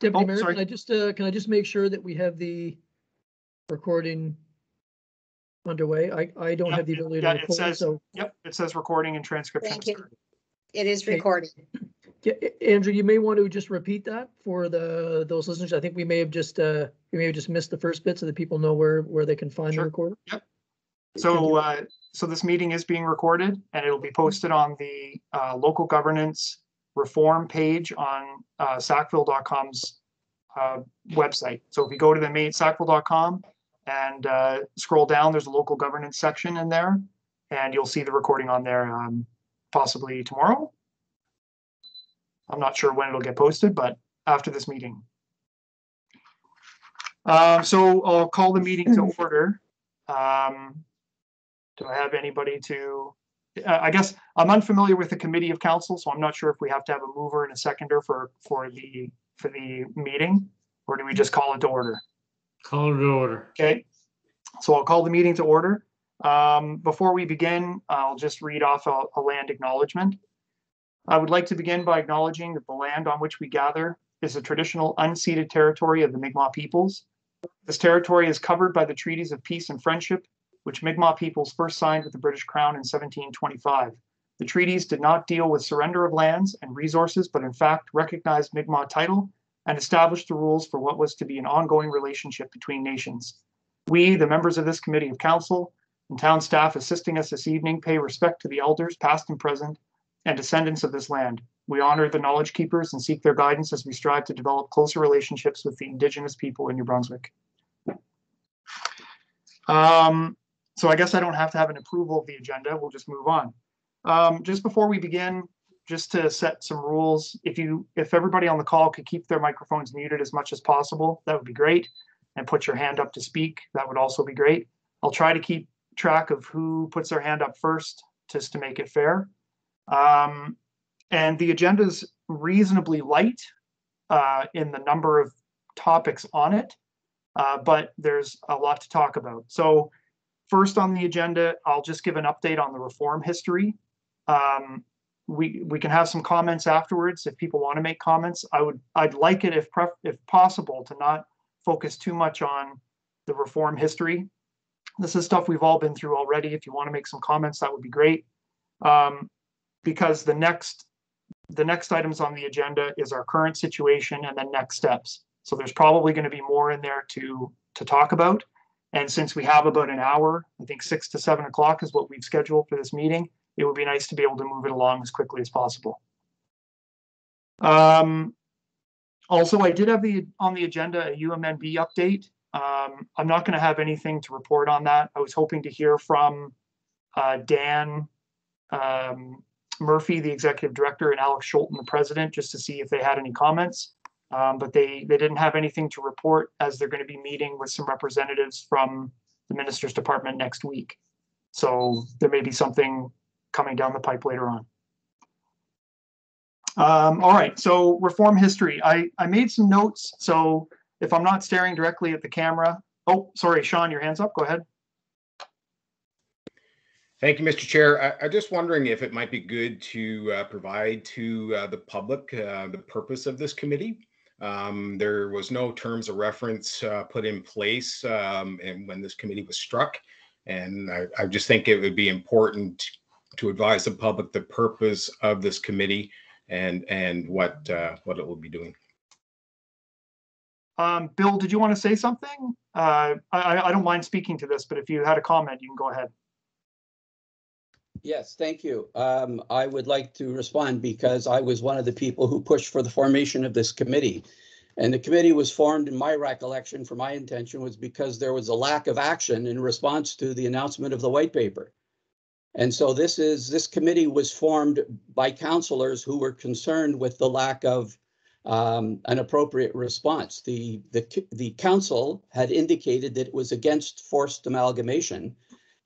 Deputy Oh, Mayor, sorry. can I just, uh, can I just make sure that we have the recording underway? I, I don't Yeah, have the it- ability to yeah, it record, says- so. Yep, it says recording and transcription. Thank you. started. It is Okay. recorded. Yeah, A- Andrew, you may want to just repeat that for the, those listeners. I think we may have just, uh, we may have just missed the first bit so that people know where, where they can find the Sure. recorder. So, uh, so this meeting is being recorded and it'll be posted on the, uh, local governance reform page on, uh, sackville.com's, uh, website. So if you go to the main sackville.com and, uh, scroll down, there's a local governance section in there. And you'll see the recording on there, um, possibly tomorrow. I'm not sure when it'll get posted, but after this meeting. Um, so I'll call the meeting to order. Um, do I have anybody to, I guess I'm unfamiliar with the committee of council, so I'm not sure if we have to have a mover and a seconder for, for the, for the meeting. Or do we just call it to order? Call it to order. Okay, so I'll call the meeting to order. Um, before we begin, I'll just read off a, a land acknowledgement. I would like to begin by acknowledging that the land on which we gather is the traditional unceded territory of the Mi'kmaq peoples. This territory is covered by the treaties of peace and friendship, which Mi'kmaq peoples first signed with the British Crown in 1725. The treaties did not deal with surrender of lands and resources, but in fact recognized Mi'kmaq title and established the rules for what was to be an ongoing relationship between nations. We, the members of this committee of council and town staff assisting us this evening, pay respect to the elders, past and present, and descendants of this land. We honor the knowledge keepers and seek their guidance as we strive to develop closer relationships with the indigenous people in New Brunswick. Um, so I guess I don't have to have an approval of the agenda. We'll just move on. Um, just before we begin, just to set some rules, if you, if everybody on the call could keep their microphones muted as much as possible, that would be great. And put your hand up to speak, that would also be great. I'll try to keep track of who puts their hand up first, just to make it fair. Um, and the agenda is reasonably light uh, in the number of topics on it, uh, but there's a lot to talk about. So first on the agenda, I'll just give an update on the reform history. Um, we we can have some comments afterwards if people want to make comments. I would I'd like it if pref, if possible to not focus too much on the reform history. This is stuff we've all been through already. If you want to make some comments, that would be great. Um, because the next the next items on the agenda is our current situation and then next steps. So there's probably going to be more in there to to talk about. And since we have about an hour, I think six to seven o'clock is what we've scheduled for this meeting. It would be nice to be able to move it along as quickly as possible. Um, also, I did have the on the agenda a UMNB update. Um, I'm not going to have anything to report on that. I was hoping to hear from uh, Dan um, Murphy, the executive director, and Alex Scholten, the president, just to see if they had any comments. Um, but they they didn't have anything to report as they're going to be meeting with some representatives from the minister's department next week. So there may be something coming down the pipe later on. Um, all right, so reform history. I, I made some notes. So if I'm not staring directly at the camera, oh, sorry, Sean, your hand's up. Go ahead. Thank you, Mr. Chair. I, I'm just wondering if it might be good to uh, provide to uh, the public uh, the purpose of this committee. Um, there was no terms of reference uh, put in place um, and when this committee was struck. And I, I just think it would be important to advise the public the purpose of this committee and and what uh, what it will be doing. Um, Bill, did you want to say something? Uh, I, I- I don't mind speaking to this, but if you had a comment, you can go ahead. Yes, thank you. Um, I would like to respond because I was one of the people who pushed for the formation of this committee. And the committee was formed, in my recollection, for my intention was because there was a lack of action in response to the announcement of the white paper. And so this is, this committee was formed by councilors who were concerned with the lack of um, an appropriate response. The, the, the council had indicated that it was against forced amalgamation.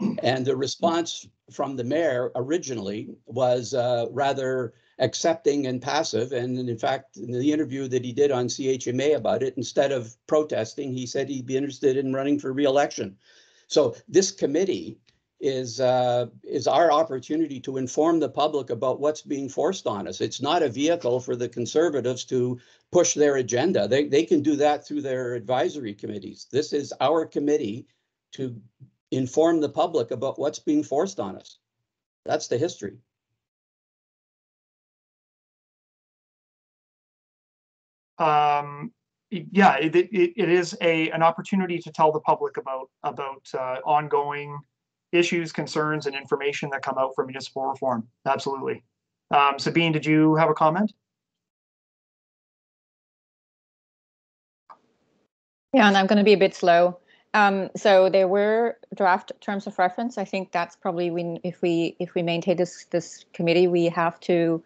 And the response from the mayor originally was uh, rather accepting and passive. And in fact, in the interview that he did on CHMA about it, instead of protesting, he said he'd be interested in running for reelection. So this committee is, uh, is our opportunity to inform the public about what's being forced on us. It's not a vehicle for the conservatives to push their agenda. They, they can do that through their advisory committees. This is our committee to inform the public about what's being forced on us. That's the history. um, yeah, it, it, it is a, an opportunity to tell the public about, about, uh, ongoing issues, concerns, and information that come out from municipal reform. Absolutely. Um, Sabine, did you have a comment? Yeah, and I'm going to be a bit slow. Um, so there were draft terms of reference. I think that's probably when, if we if we maintain this this committee, we have to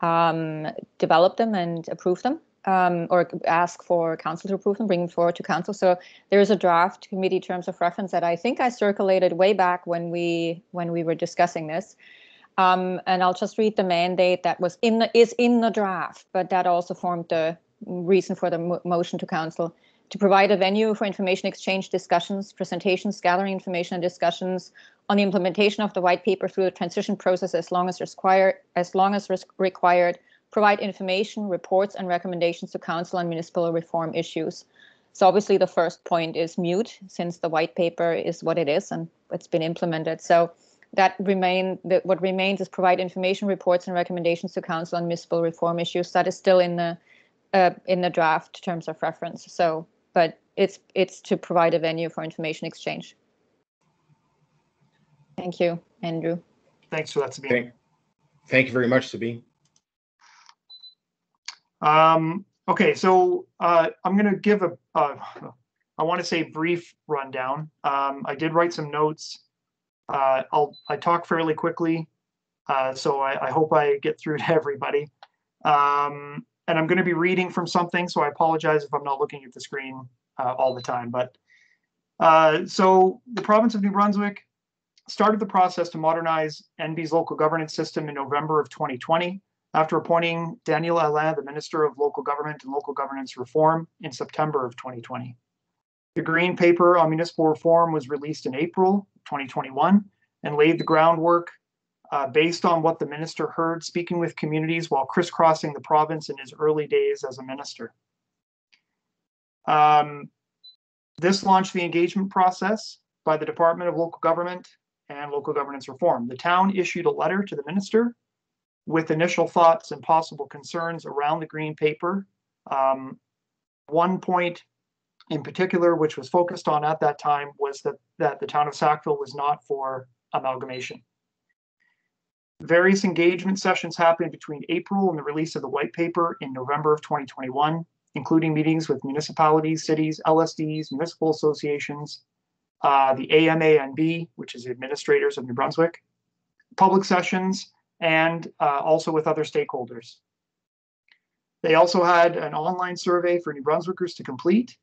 um, develop them and approve them, um, or ask for council to approve them, bring them forward to council. So there is a draft committee terms of reference that I think I circulated way back when we when we were discussing this. Um, and I'll just read the mandate that was in the is in the draft, but that also formed the reason for the mo- motion to council to provide a venue for information exchange discussions, presentations, gathering information and discussions on the implementation of the white paper through the transition process as long as required, as long as required, provide information, reports, and recommendations to council on municipal reform issues. So obviously the first point is mute since the white paper is what it is and it's been implemented. So that remain that what remains is provide information, reports, and recommendations to council on municipal reform issues. That is still in the uh, in the draft terms of reference. So but it's it's to provide a venue for information exchange. Thank you, Andrew. Thanks for that, Sabine. Thank, thank you very much, Sabine. Um, okay, so, uh, I'm gonna give a, uh, I want to say brief rundown. Um, I did write some notes. Uh, I'll, I talk fairly quickly, uh, so I, I hope I get through to everybody. Um, and I'm gonna be reading from something, so I apologize if I'm not looking at the screen, uh, all the time, but, uh, so the province of New Brunswick started the process to modernize NB's local governance system in November of 2020 after appointing Daniel Allain, the Minister of Local Government and Local Governance Reform, in September of 2020. The Green Paper on Municipal Reform was released in April 2021 and laid the groundwork uh, based on what the minister heard speaking with communities while crisscrossing the province in his early days as a minister. Um, this launched the engagement process by the Department of Local Government and Local Governance Reform. The town issued a letter to the minister with initial thoughts and possible concerns around the green paper. Um, one point in particular, which was focused on at that time, was that, that the town of Sackville was not for amalgamation. Various engagement sessions happened between April and the release of the white paper in November of 2021, including meetings with municipalities, cities, LSDs, municipal associations, uh, the AMANB, which is the Administrators of New Brunswick, public sessions, and uh, also with other stakeholders. They also had an online survey for New Brunswickers to complete.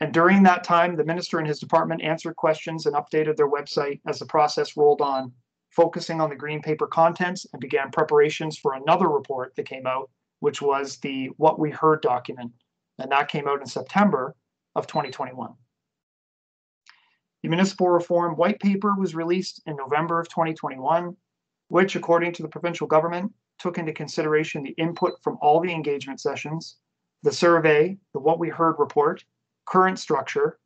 And during that time, the minister and his department answered questions and updated their website as the process rolled on, focusing on the green paper contents and began preparations for another report that came out, which was the What We Heard document. And that came out in September of 2021. The municipal reform white paper was released in November of 2021 which according to the provincial government took into consideration the input from all the engagement sessions, the survey, the What We Heard report, current structure,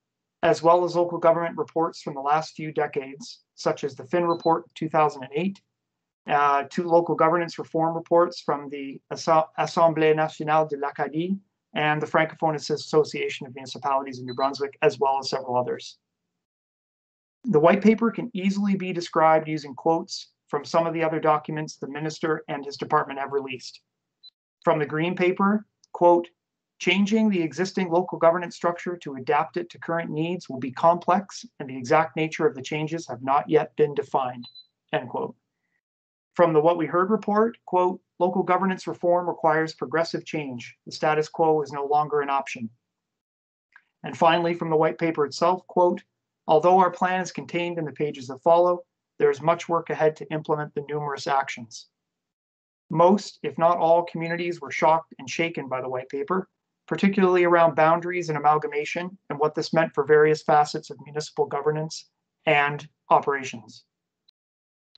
as well as local government reports from the last few decades, such as the Finn report 2008, uh, two local governance reform reports from the Assemblée nationale de l'Acadie and the Francophone Association of Municipalities in New Brunswick, as well as several others. The white paper can easily be described using quotes from some of the other documents the minister and his department have released. From the green paper, quote, changing the existing local governance structure to adapt it to current needs will be complex and the exact nature of the changes have not yet been defined, end quote. From the What We Heard report, quote, local governance reform requires progressive change. The status quo is no longer an option. And finally, from the white paper itself, quote, although our plan is contained in the pages that follow, there is much work ahead to implement the numerous actions. Most, if not all, communities were shocked and shaken by the white paper, particularly around boundaries and amalgamation and what this meant for various facets of municipal governance and operations.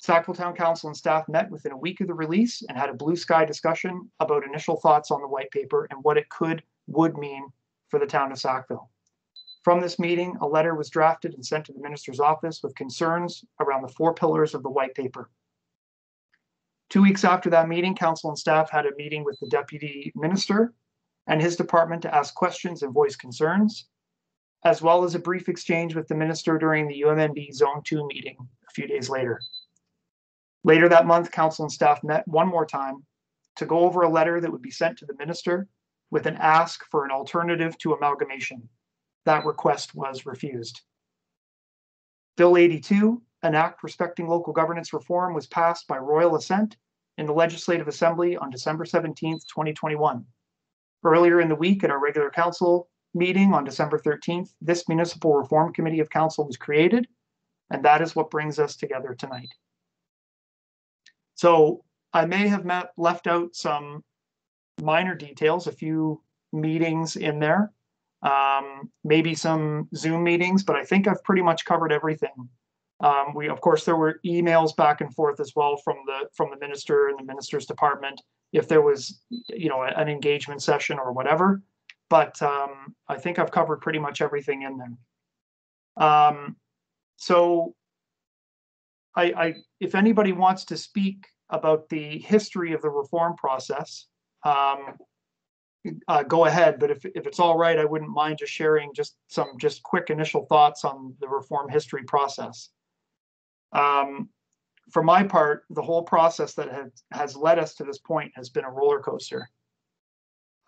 Sackville Town Council and staff met within a week of the release and had a blue sky discussion about initial thoughts on the white paper and what it could, would mean for the town of Sackville. From this meeting, a letter was drafted and sent to the minister's office with concerns around the four pillars of the white paper. Two weeks after that meeting, council and staff had a meeting with the deputy minister and his department to ask questions and voice concerns, as well as a brief exchange with the minister during the UMNB Zone 2 meeting a few days later. Later that month, council and staff met one more time to go over a letter that would be sent to the minister with an ask for an alternative to amalgamation. That request was refused. Bill 82, an act respecting local governance reform, was passed by royal assent in the Legislative Assembly on December 17, 2021. Earlier in the week at our regular council meeting on December 13th, this Municipal Reform Committee of Council was created, and that is what brings us together tonight. So I may have met, left out some minor details, a few meetings in there, um, maybe some Zoom meetings, but I think I've pretty much covered everything. Um, we, of course, there were emails back and forth as well from the from the minister and the minister's department if there was, you know, an engagement session or whatever. But um, I think I've covered pretty much everything in there. Um, so, I, I, if anybody wants to speak about the history of the reform process, um, uh, go ahead. But if if it's all right, I wouldn't mind just sharing just some just quick initial thoughts on the reform history process. Um, for my part, the whole process that has, led us to this point has been a roller coaster.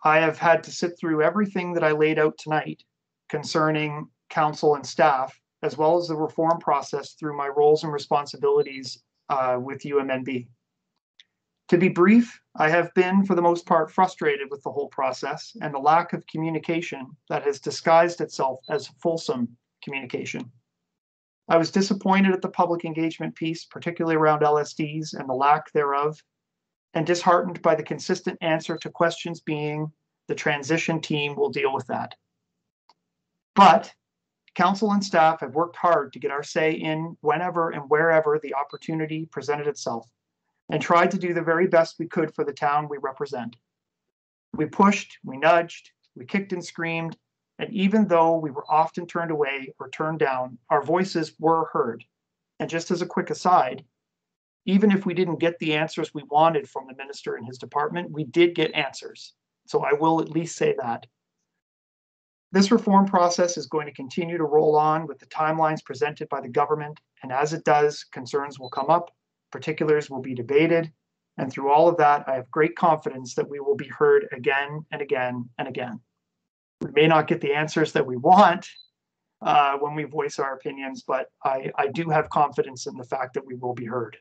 I have had to sit through everything that I laid out tonight concerning council and staff, as well as the reform process through my roles and responsibilities uh, with UMNB. To be brief, I have been, for the most part, frustrated with the whole process and the lack of communication that has disguised itself as fulsome communication. I was disappointed at the public engagement piece, particularly around LSDs and the lack thereof, and disheartened by the consistent answer to questions being the transition team will deal with that. But council and staff have worked hard to get our say in whenever and wherever the opportunity presented itself and tried to do the very best we could for the town we represent. We pushed, we nudged, we kicked and screamed, and even though we were often turned away or turned down, our voices were heard. And just as a quick aside, even if we didn't get the answers we wanted from the minister and his department, we did get answers. So I will at least say that. This reform process is going to continue to roll on with the timelines presented by the government. And as it does, concerns will come up, particulars will be debated. And through all of that, I have great confidence that we will be heard again and again and again we may not get the answers that we want uh, when we voice our opinions, but I, I do have confidence in the fact that we will be heard.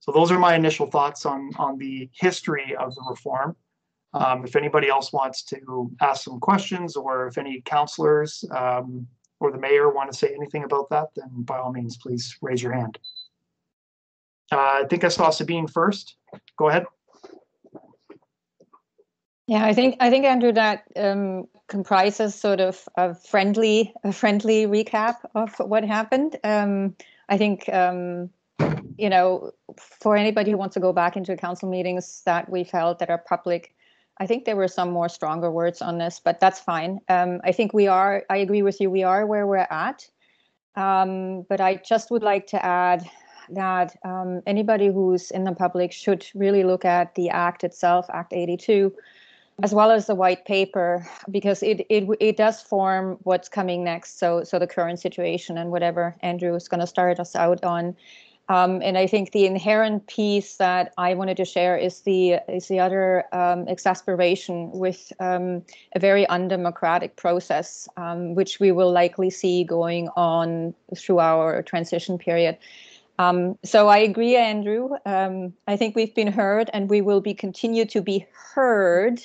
So those are my initial thoughts on, on the history of the reform. Um, if anybody else wants to ask some questions or if any councilors um, or the mayor want to say anything about that, then by all means, please raise your hand. Uh, I think I saw Sabine first. Go ahead. Yeah, I think I think Andrew that um, comprises sort of a friendly a friendly recap of what happened. Um, I think um, you know for anybody who wants to go back into council meetings that we've held that are public, I think there were some more stronger words on this, but that's fine. Um, I think we are. I agree with you. We are where we're at, um, but I just would like to add that um, anybody who's in the public should really look at the act itself, Act 82 as well as the white paper because it it it does form what's coming next so so the current situation and whatever andrew is going to start us out on um, and I think the inherent piece that I wanted to share is the is the other um, exasperation with um, a very undemocratic process, um, which we will likely see going on through our transition period. Um, so I agree, Andrew. Um, I think we've been heard, and we will be continue to be heard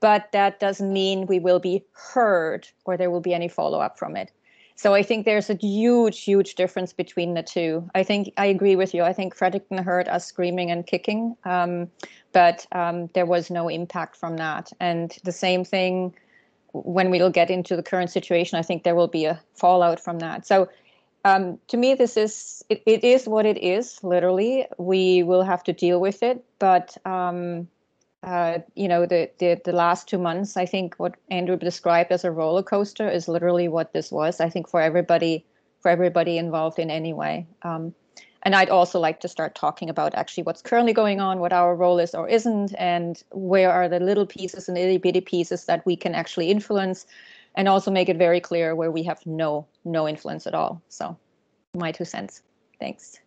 but that doesn't mean we will be heard or there will be any follow up from it. So I think there's a huge, huge difference between the two. I think I agree with you. I think Fredericton heard us screaming and kicking, um, but um, there was no impact from that. And the same thing when we'll get into the current situation, I think there will be a fallout from that. So um, to me, this is it, it is what it is. Literally, we will have to deal with it. But um, uh, you know, the, the the last two months, I think what Andrew described as a roller coaster is literally what this was. I think for everybody, for everybody involved in any way. Um, and I'd also like to start talking about actually what's currently going on, what our role is or isn't, and where are the little pieces and itty bitty pieces that we can actually influence, and also make it very clear where we have no no influence at all. So, my two cents. Thanks.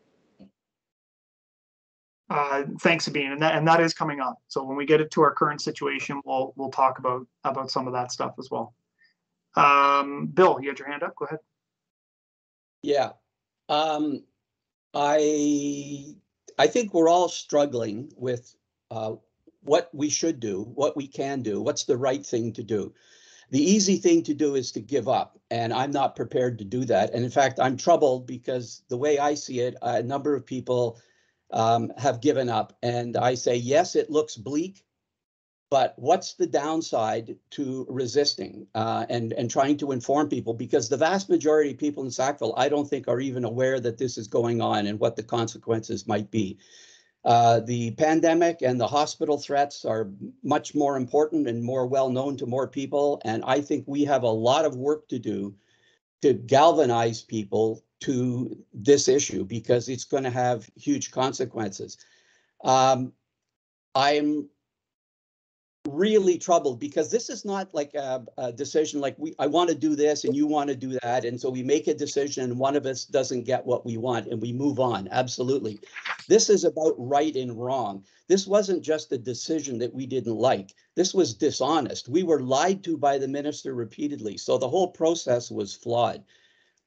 Uh, thanks, Sabine, and that, and that is coming up. So when we get it to our current situation, we'll, we'll talk about, about some of that stuff as well. Um, Bill, you had your hand up, go ahead. Yeah. Um, I, I think we're all struggling with, uh, what we should do, what we can do, what's the right thing to do. The easy thing to do is to give up, and I'm not prepared to do that. And in fact, I'm troubled because the way I see it, a number of people um, have given up. And I say, yes, it looks bleak, but what's the downside to resisting uh, and and trying to inform people? Because the vast majority of people in Sackville, I don't think, are even aware that this is going on and what the consequences might be. Uh, the pandemic and the hospital threats are much more important and more well known to more people. And I think we have a lot of work to do to galvanize people to this issue because it's going to have huge consequences. Um, I'm really troubled because this is not like a, a, decision like we I want to do this and you want to do that. And so we make a decision and one of us doesn't get what we want and we move on. Absolutely. This is about right and wrong. This wasn't just a decision that we didn't like. This was dishonest. We were lied to by the minister repeatedly. So the whole process was flawed.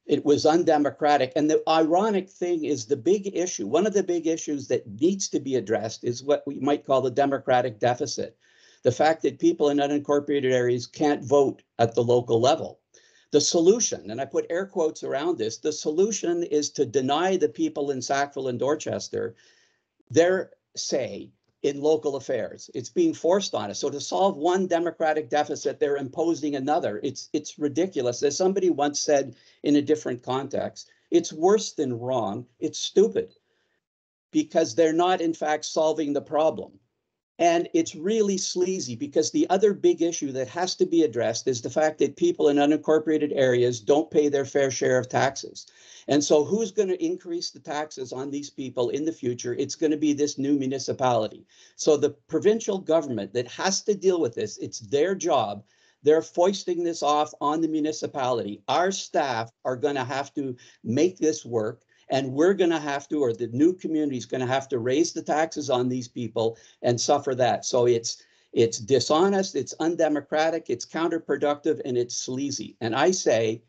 It was undemocratic. And the ironic thing is the big issue one of the big issues that needs to be addressed is what we might call the democratic deficit the fact that people in unincorporated areas can't vote at the local level. The solution, and I put air quotes around this, the solution is to deny the people in Sackville and Dorchester their say in local affairs. It's being forced on us. So to solve one democratic deficit, they're imposing another. It's it's ridiculous. As somebody once said in a different context, it's worse than wrong. It's stupid because they're not in fact solving the problem. And it's really sleazy because the other big issue that has to be addressed is the fact that people in unincorporated areas don't pay their fair share of taxes. And so, who's going to increase the taxes on these people in the future? It's going to be this new municipality. So, the provincial government that has to deal with this, it's their job. They're foisting this off on the municipality. Our staff are going to have to make this work and we're going to have to, or the new community is going to have to raise the taxes on these people and suffer that. So it's it's dishonest, it's undemocratic, it's counterproductive, and it's sleazy. And I say,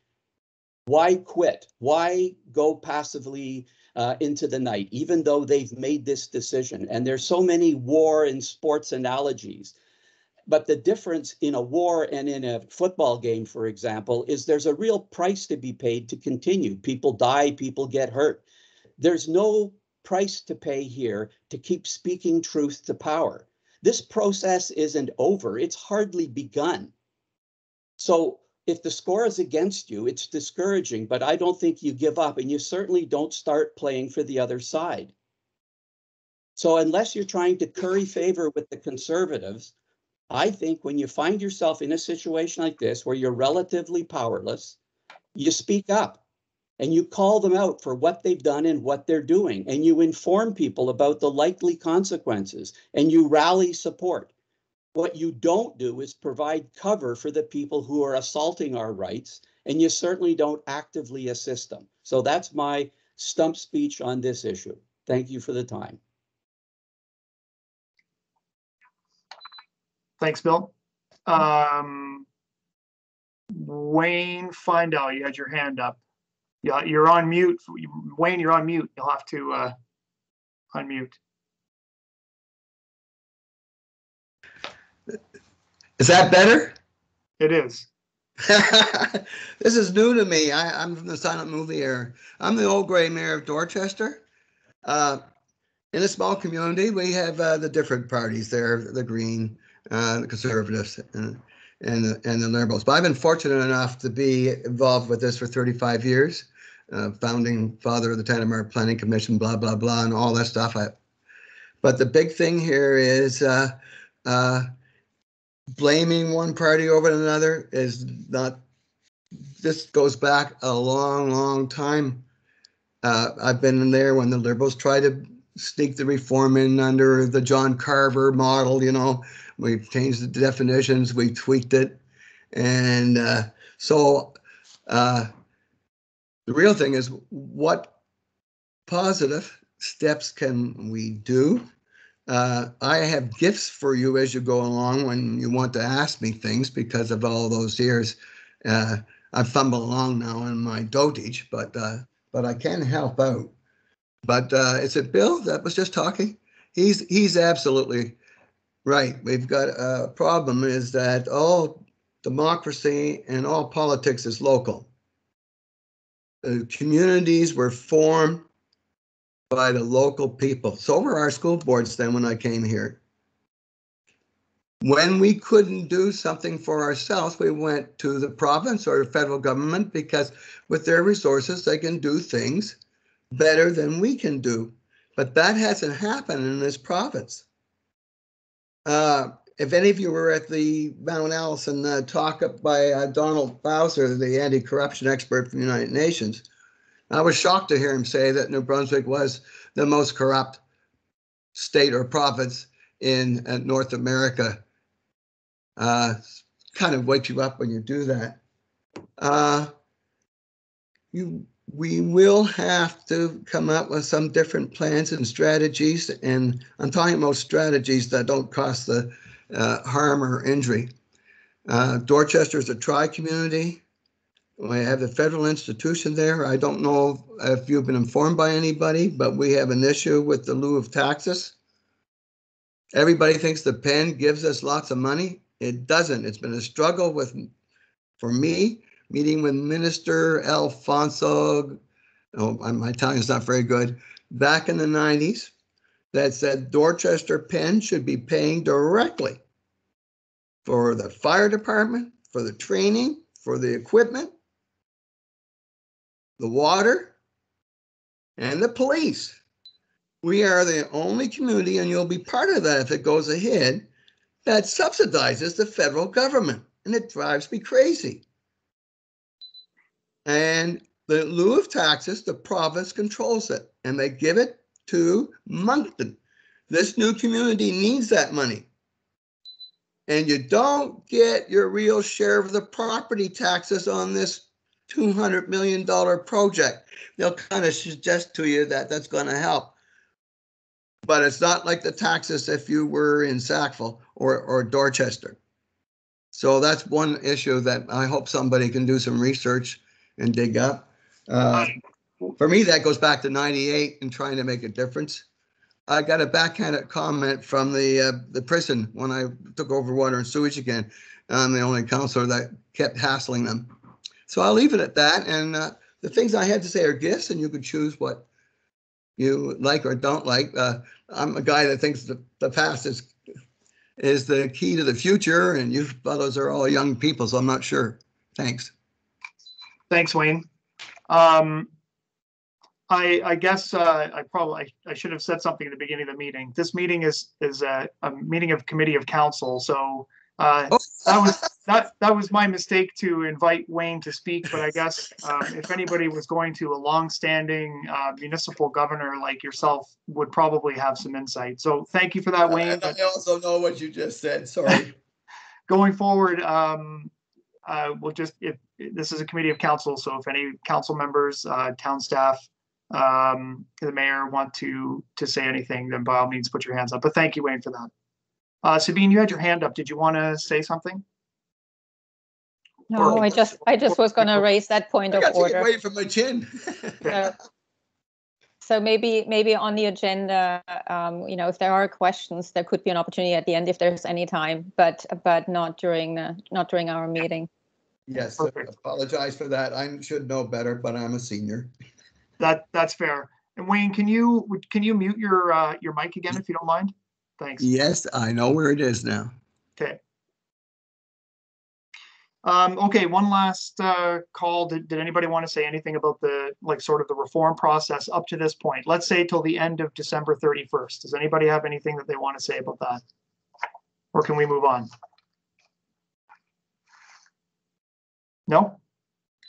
why quit? Why go passively uh, into the night, even though they've made this decision? And there's so many war and sports analogies. But the difference in a war and in a football game, for example, is there's a real price to be paid to continue. People die, people get hurt. There's no price to pay here to keep speaking truth to power. This process isn't over, it's hardly begun. So if the score is against you, it's discouraging, but I don't think you give up and you certainly don't start playing for the other side. So unless you're trying to curry favor with the conservatives, I think when you find yourself in a situation like this where you're relatively powerless, you speak up and you call them out for what they've done and what they're doing, and you inform people about the likely consequences and you rally support. What you don't do is provide cover for the people who are assaulting our rights, and you certainly don't actively assist them. So that's my stump speech on this issue. Thank you for the time. Thanks, Bill. Um, Wayne Findall, you had your hand up. Yeah, you're on mute. Wayne, you're on mute. You'll have to uh, unmute. Is that better? It is. this is new to me. I, am from the silent movie era. I'm the old gray mayor of Dorchester. Uh, in a small community, we have uh, the different parties there, the Green, uh, the Conservatives, and, and, the, and the Liberals. But I've been fortunate enough to be involved with this for 35 years. uh, founding father of the Tantramar Planning Commission, blah, blah, blah, and all that stuff. I, but the big thing here is uh, uh, blaming one party over another is not, this goes back a long, long time. Uh, I've been in there when the Liberals tried to sneak the reform in under the John Carver model, you know. We've changed the definitions, we tweaked it. And uh, so uh, the real thing is what positive steps can we do? Uh, I have gifts for you as you go along when you want to ask me things because of all those years. Uh, I fumble along now in my dotage, but uh, but I can help out. But uh, is it Bill that was just talking? He's he's absolutely right. We've got a problem is that all democracy and all politics is local. The communities were formed by the local people. So were our school boards then when I came here. When we couldn't do something for ourselves, we went to the province or the federal government because with their resources, they can do things better than we can do. But that hasn't happened in this province. Uh, if any of you were at the Mount Allison uh, talk up by uh, Donald Bowser, the anti-corruption expert from the United Nations, I was shocked to hear him say that New Brunswick was the most corrupt state or province in uh, North America. Uh, kind of wakes you up when you do that. Uh, you, we will have to come up with some different plans and strategies, and I'm talking about strategies that don't cost the uh, harm or injury. Uh, Dorchester is a tri-community. We have the federal institution there. I don't know if you've been informed by anybody, but we have an issue with the lieu of taxes. Everybody thinks the pen gives us lots of money. It doesn't. It's been a struggle with, for me, meeting with Minister Alfonso, oh, my Italian is not very good, back in the 90s, that said Dorchester Penn should be paying directly for the fire department, for the training, for the equipment, the water, and the police. We are the only community, and you'll be part of that if it goes ahead, that subsidizes the federal government. And it drives me crazy. And the lieu of taxes, the province controls it, and they give it to Moncton. This new community needs that money. And you don't get your real share of the property taxes on this $200 million project. They'll kind of suggest to you that that's going to help. But it's not like the taxes if you were in Sackville or, or Dorchester. So that's one issue that I hope somebody can do some research and dig up. Uh, for me, that goes back to 98 and trying to make a difference. I got a backhanded comment from the uh, the prison when I took over water and sewage again. I'm the only councilor that kept hassling them. So I'll leave it at that. And uh, the things I had to say are gifts, and you could choose what you like or don't like. Uh, I'm a guy that thinks the, the past is is the key to the future, and you fellows are all young people, so I'm not sure. Thanks. Thanks, Wayne. Um, I, I guess, uh, I probably, I should have said something at the beginning of the meeting. This meeting is, is a, a meeting of committee of council, so, uh, Oh. that was, that, that was my mistake to invite Wayne to speak, but I guess, um, if anybody was going to, a longstanding, uh, municipal governor like yourself would probably have some insight. So thank you for that, Wayne. but- I also know what you just said. Sorry. going forward, um, uh, we'll just, if, this is a committee of council, so if any council members, uh, town staff, um, the mayor want to, to say anything, then by all means, put your hands up. But thank you, Wayne, for that. Uh, Sabine, you had your hand up. Did you want to say something? No, I just, I just was going to raise that point I of got get order. away from my chin. Uh, So maybe, maybe on the agenda, um, you know, if there are questions, there could be an opportunity at the end if there's any time, but, but not during, the not during our meeting. Yes, Perfect. apologize for that. I should know better, but I'm a senior. That, that's fair. And Wayne, can you, can you mute your, uh, your mic again if you don't mind? Thanks. Yes, I know where it is now. Okay. Um, okay, one last, uh, call. Did, did anybody want to say anything about the, like, sort of the reform process up to this point? Let's say till the end of December thirty-first. Does anybody have anything that they want to say about that? Or can we move on? No?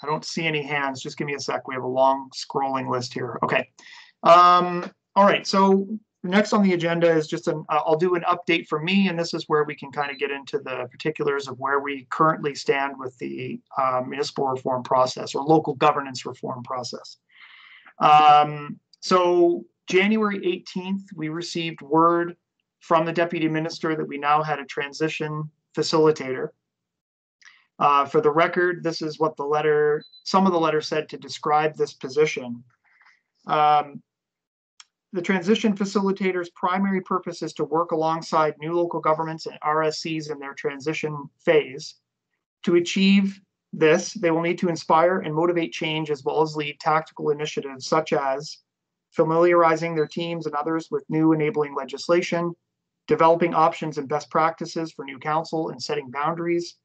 I don't see any hands. Just give me a sec. We have a long scrolling list here. Okay. Um, all right, so next on the agenda is just an, uh, I'll do an update for me, and this is where we can kind of get into the particulars of where we currently stand with the uh, municipal reform process or local governance reform process. Um, so January 18th, we received word from the deputy minister that we now had a transition facilitator. Uh, for the record, this is what the letter, some of the letter said to describe this position. Um, the transition facilitator's primary purpose is to work alongside new local governments and RSCs in their transition phase. To achieve this, they will need to inspire and motivate change as well as lead tactical initiatives such as familiarizing their teams and others with new enabling legislation, developing options and best practices for new council and setting boundaries,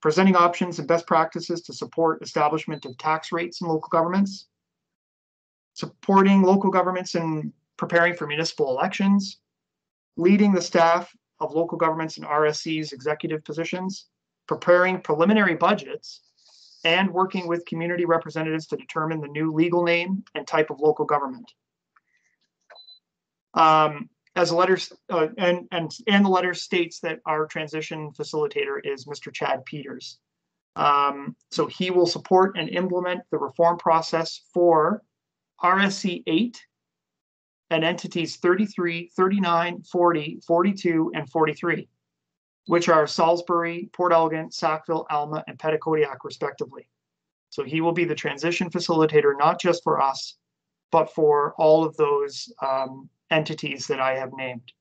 presenting options and best practices to support establishment of tax rates in local governments, supporting local governments in preparing for municipal elections, leading the staff of local governments and RSC's executive positions, preparing preliminary budgets, and working with community representatives to determine the new legal name and type of local government. Um, as a letter, uh, and, and, and the letter states that our transition facilitator is Mr. Chad Peters. Um, so he will support and implement the reform process for RSC eight and entities 33, 39, 40, 42, and 43, which are Salisbury, Port Elgin, Sackville, Alma, and Petitcodiac respectively. So he will be the transition facilitator, not just for us, but for all of those um, entities that I have named.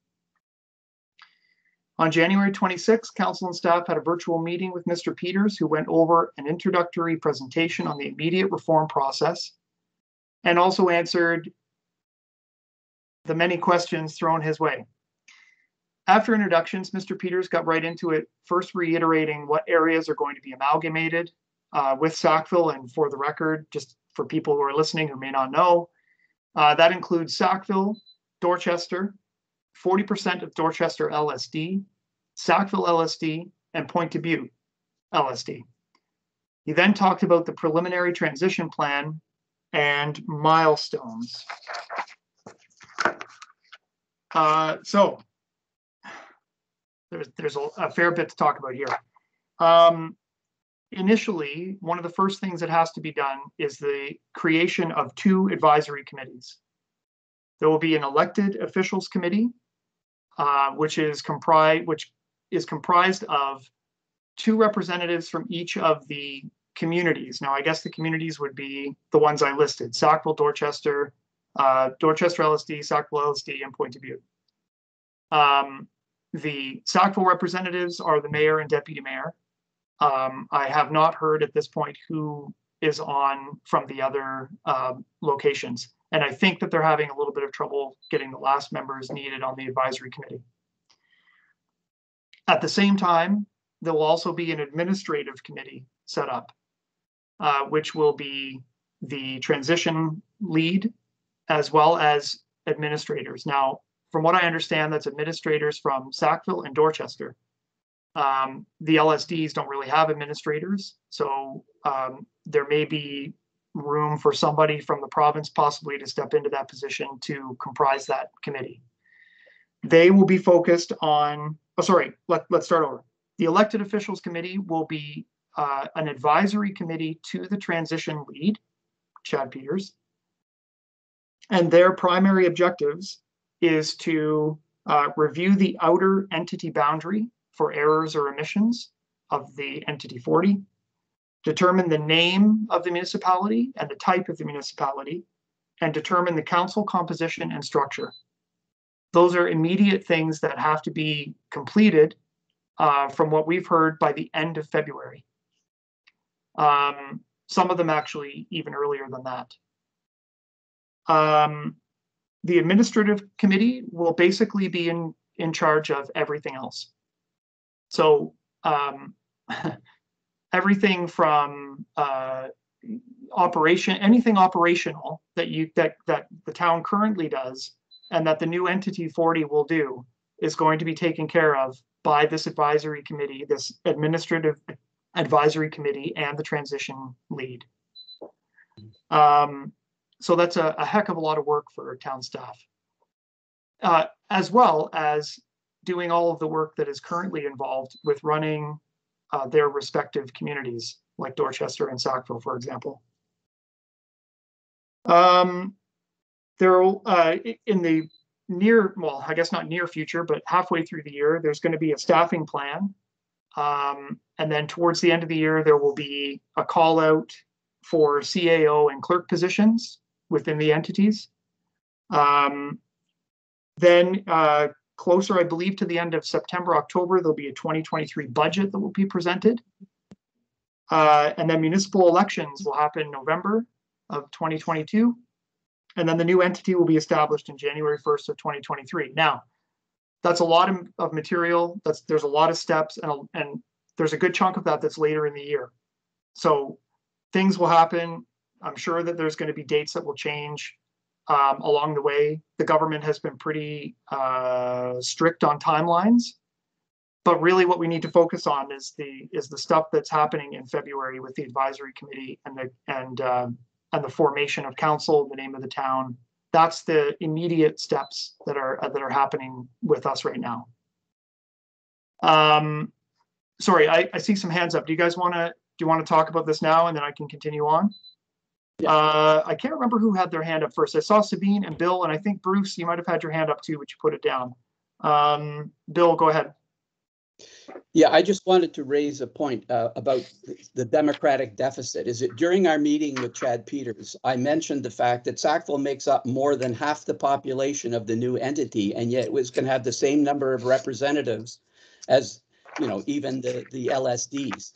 On January 26, council and staff had a virtual meeting with Mr. Peters, who went over an introductory presentation on the immediate reform process and also answered the many questions thrown his way. After introductions, Mr. Peters got right into it, first reiterating what areas are going to be amalgamated uh, with Sackville. And for the record, just for people who are listening who may not know, uh, that includes Sackville, Dorchester, 40% of Dorchester LSD, Sackville LSD, and Pointe-de-Bute LSD. He then talked about the preliminary transition plan and milestones. Uh, so there's there's a, a fair bit to talk about here. Um, initially, one of the first things that has to be done is the creation of two advisory committees. There will be an elected officials committee, uh, which is comprised which is comprised of two representatives from each of the communities. Now, I guess the communities would be the ones I listed: Sackville, Dorchester, uh, Dorchester LSD, Sackville LSD, and Point Butte. Um, the Sackville representatives are the mayor and deputy mayor. Um, I have not heard at this point who is on from the other um, locations. And I think that they're having a little bit of trouble getting the last members needed on the advisory committee. At the same time, there will also be an administrative committee set up, uh, which will be the transition lead as well as administrators. Now, from what I understand, that's administrators from Sackville and Dorchester. Um, the LSDs don't really have administrators, so um, there may be room for somebody from the province possibly to step into that position to comprise that committee. They will be focused on, oh, sorry, let, let's start over. The elected officials committee will be uh, an advisory committee to the transition lead, Chad Peters. And their primary objectives is to uh, review the outer entity boundary for errors or omissions of the entity 40, determine the name of the municipality and the type of the municipality, and determine the council composition and structure. Those are immediate things that have to be completed uh, from what we've heard by the end of February. Um, some of them actually even earlier than that. Um, the administrative committee will basically be in, in charge of everything else. So um, everything from uh, operation, anything operational that you that that the town currently does, and that the new entity 40 will do, is going to be taken care of by this advisory committee, this administrative advisory committee, and the transition lead. Um, so that's a, a heck of a lot of work for town staff. Uh, as well as doing all of the work that is currently involved with running uh, their respective communities, like Dorchester and Sackville, for example. Um, there, uh, in the near, well, I guess not near future, but halfway through the year, there's going to be a staffing plan. Um, and then towards the end of the year, there will be a call out for CAO and clerk positions within the entities. Um, then uh, closer, I believe, to the end of September, October, there'll be a 2023 budget that will be presented. Uh, and then municipal elections will happen in November of 2022. And then the new entity will be established in January 1st of 2023. Now, that's a lot of, of material. That's there's a lot of steps, and a- and there's a good chunk of that that's later in the year. So things will happen. I'm sure that there's going to be dates that will change um, along the way. The government has been pretty uh, strict on timelines, but really, what we need to focus on is the is the stuff that's happening in February with the advisory committee and the and um, and the formation of council, the name of the town. That's the immediate steps that are that are happening with us right now. Um, sorry, I, I see some hands up. Do you guys want to do you want to talk about this now, and then I can continue on? Yeah. Uh, I can't remember who had their hand up first. I saw Sabine and Bill, and I think Bruce, you might have had your hand up too, but you put it down. Um, Bill, go ahead. Yeah, I just wanted to raise a point uh, about the democratic deficit. Is it during our meeting with Chad Peters, I mentioned the fact that Sackville makes up more than half the population of the new entity, and yet it was going to have the same number of representatives as, you know, even the, the LSDs.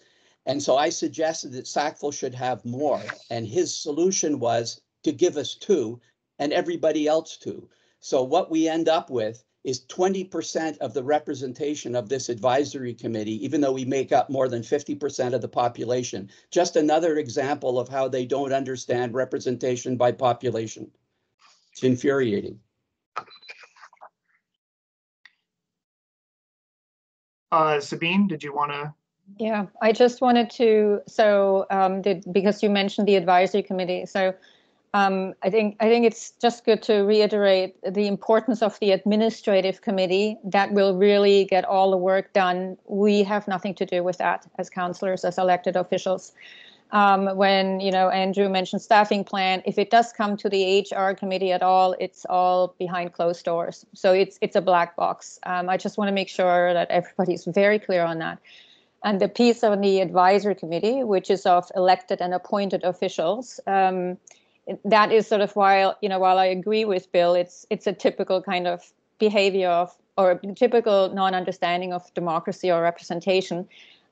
And so I suggested that Sackville should have more, and his solution was to give us two and everybody else two. So what we end up with is twenty percent of the representation of this advisory committee, even though we make up more than fifty percent of the population. Just another example of how they don't understand representation by population. It's infuriating. Uh, Sabine, did you want to? Yeah, I just wanted to, so, um, did, because you mentioned the advisory committee, so, um, I think, I think it's just good to reiterate the importance of the administrative committee that will really get all the work done. We have nothing to do with that as councillors, as elected officials. Um, when, you know, Andrew mentioned staffing plan, if it does come to the HR committee at all, it's all behind closed doors. So it's, it's a black box. Um, I just want to make sure that everybody's very clear on that. And the piece on the advisory committee, which is of elected and appointed officials, um, that is sort of while you know while I agree with Bill, it's it's a typical kind of behavior of or a typical non-understanding of democracy or representation.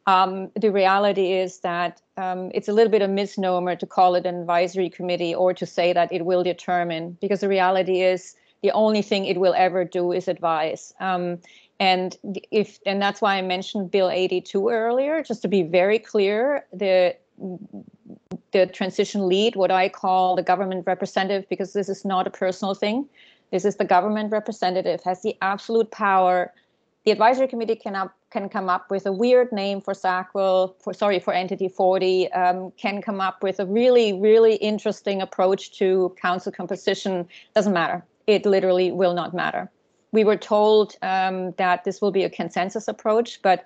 Um, the reality is that um, it's a little bit of misnomer to call it an advisory committee or to say that it will determine, because the reality is the only thing it will ever do is advise. Um, and if and that's why I mentioned Bill 82 earlier, just to be very clear, the the transition lead, what I call the government representative, because this is not a personal thing. This is the government representative has the absolute power. The advisory committee can up, can come up with a weird name for Sackville, for sorry for Entity 40, um, can come up with a really really interesting approach to council composition. Doesn't matter. It literally will not matter. We were told um, that this will be a consensus approach, but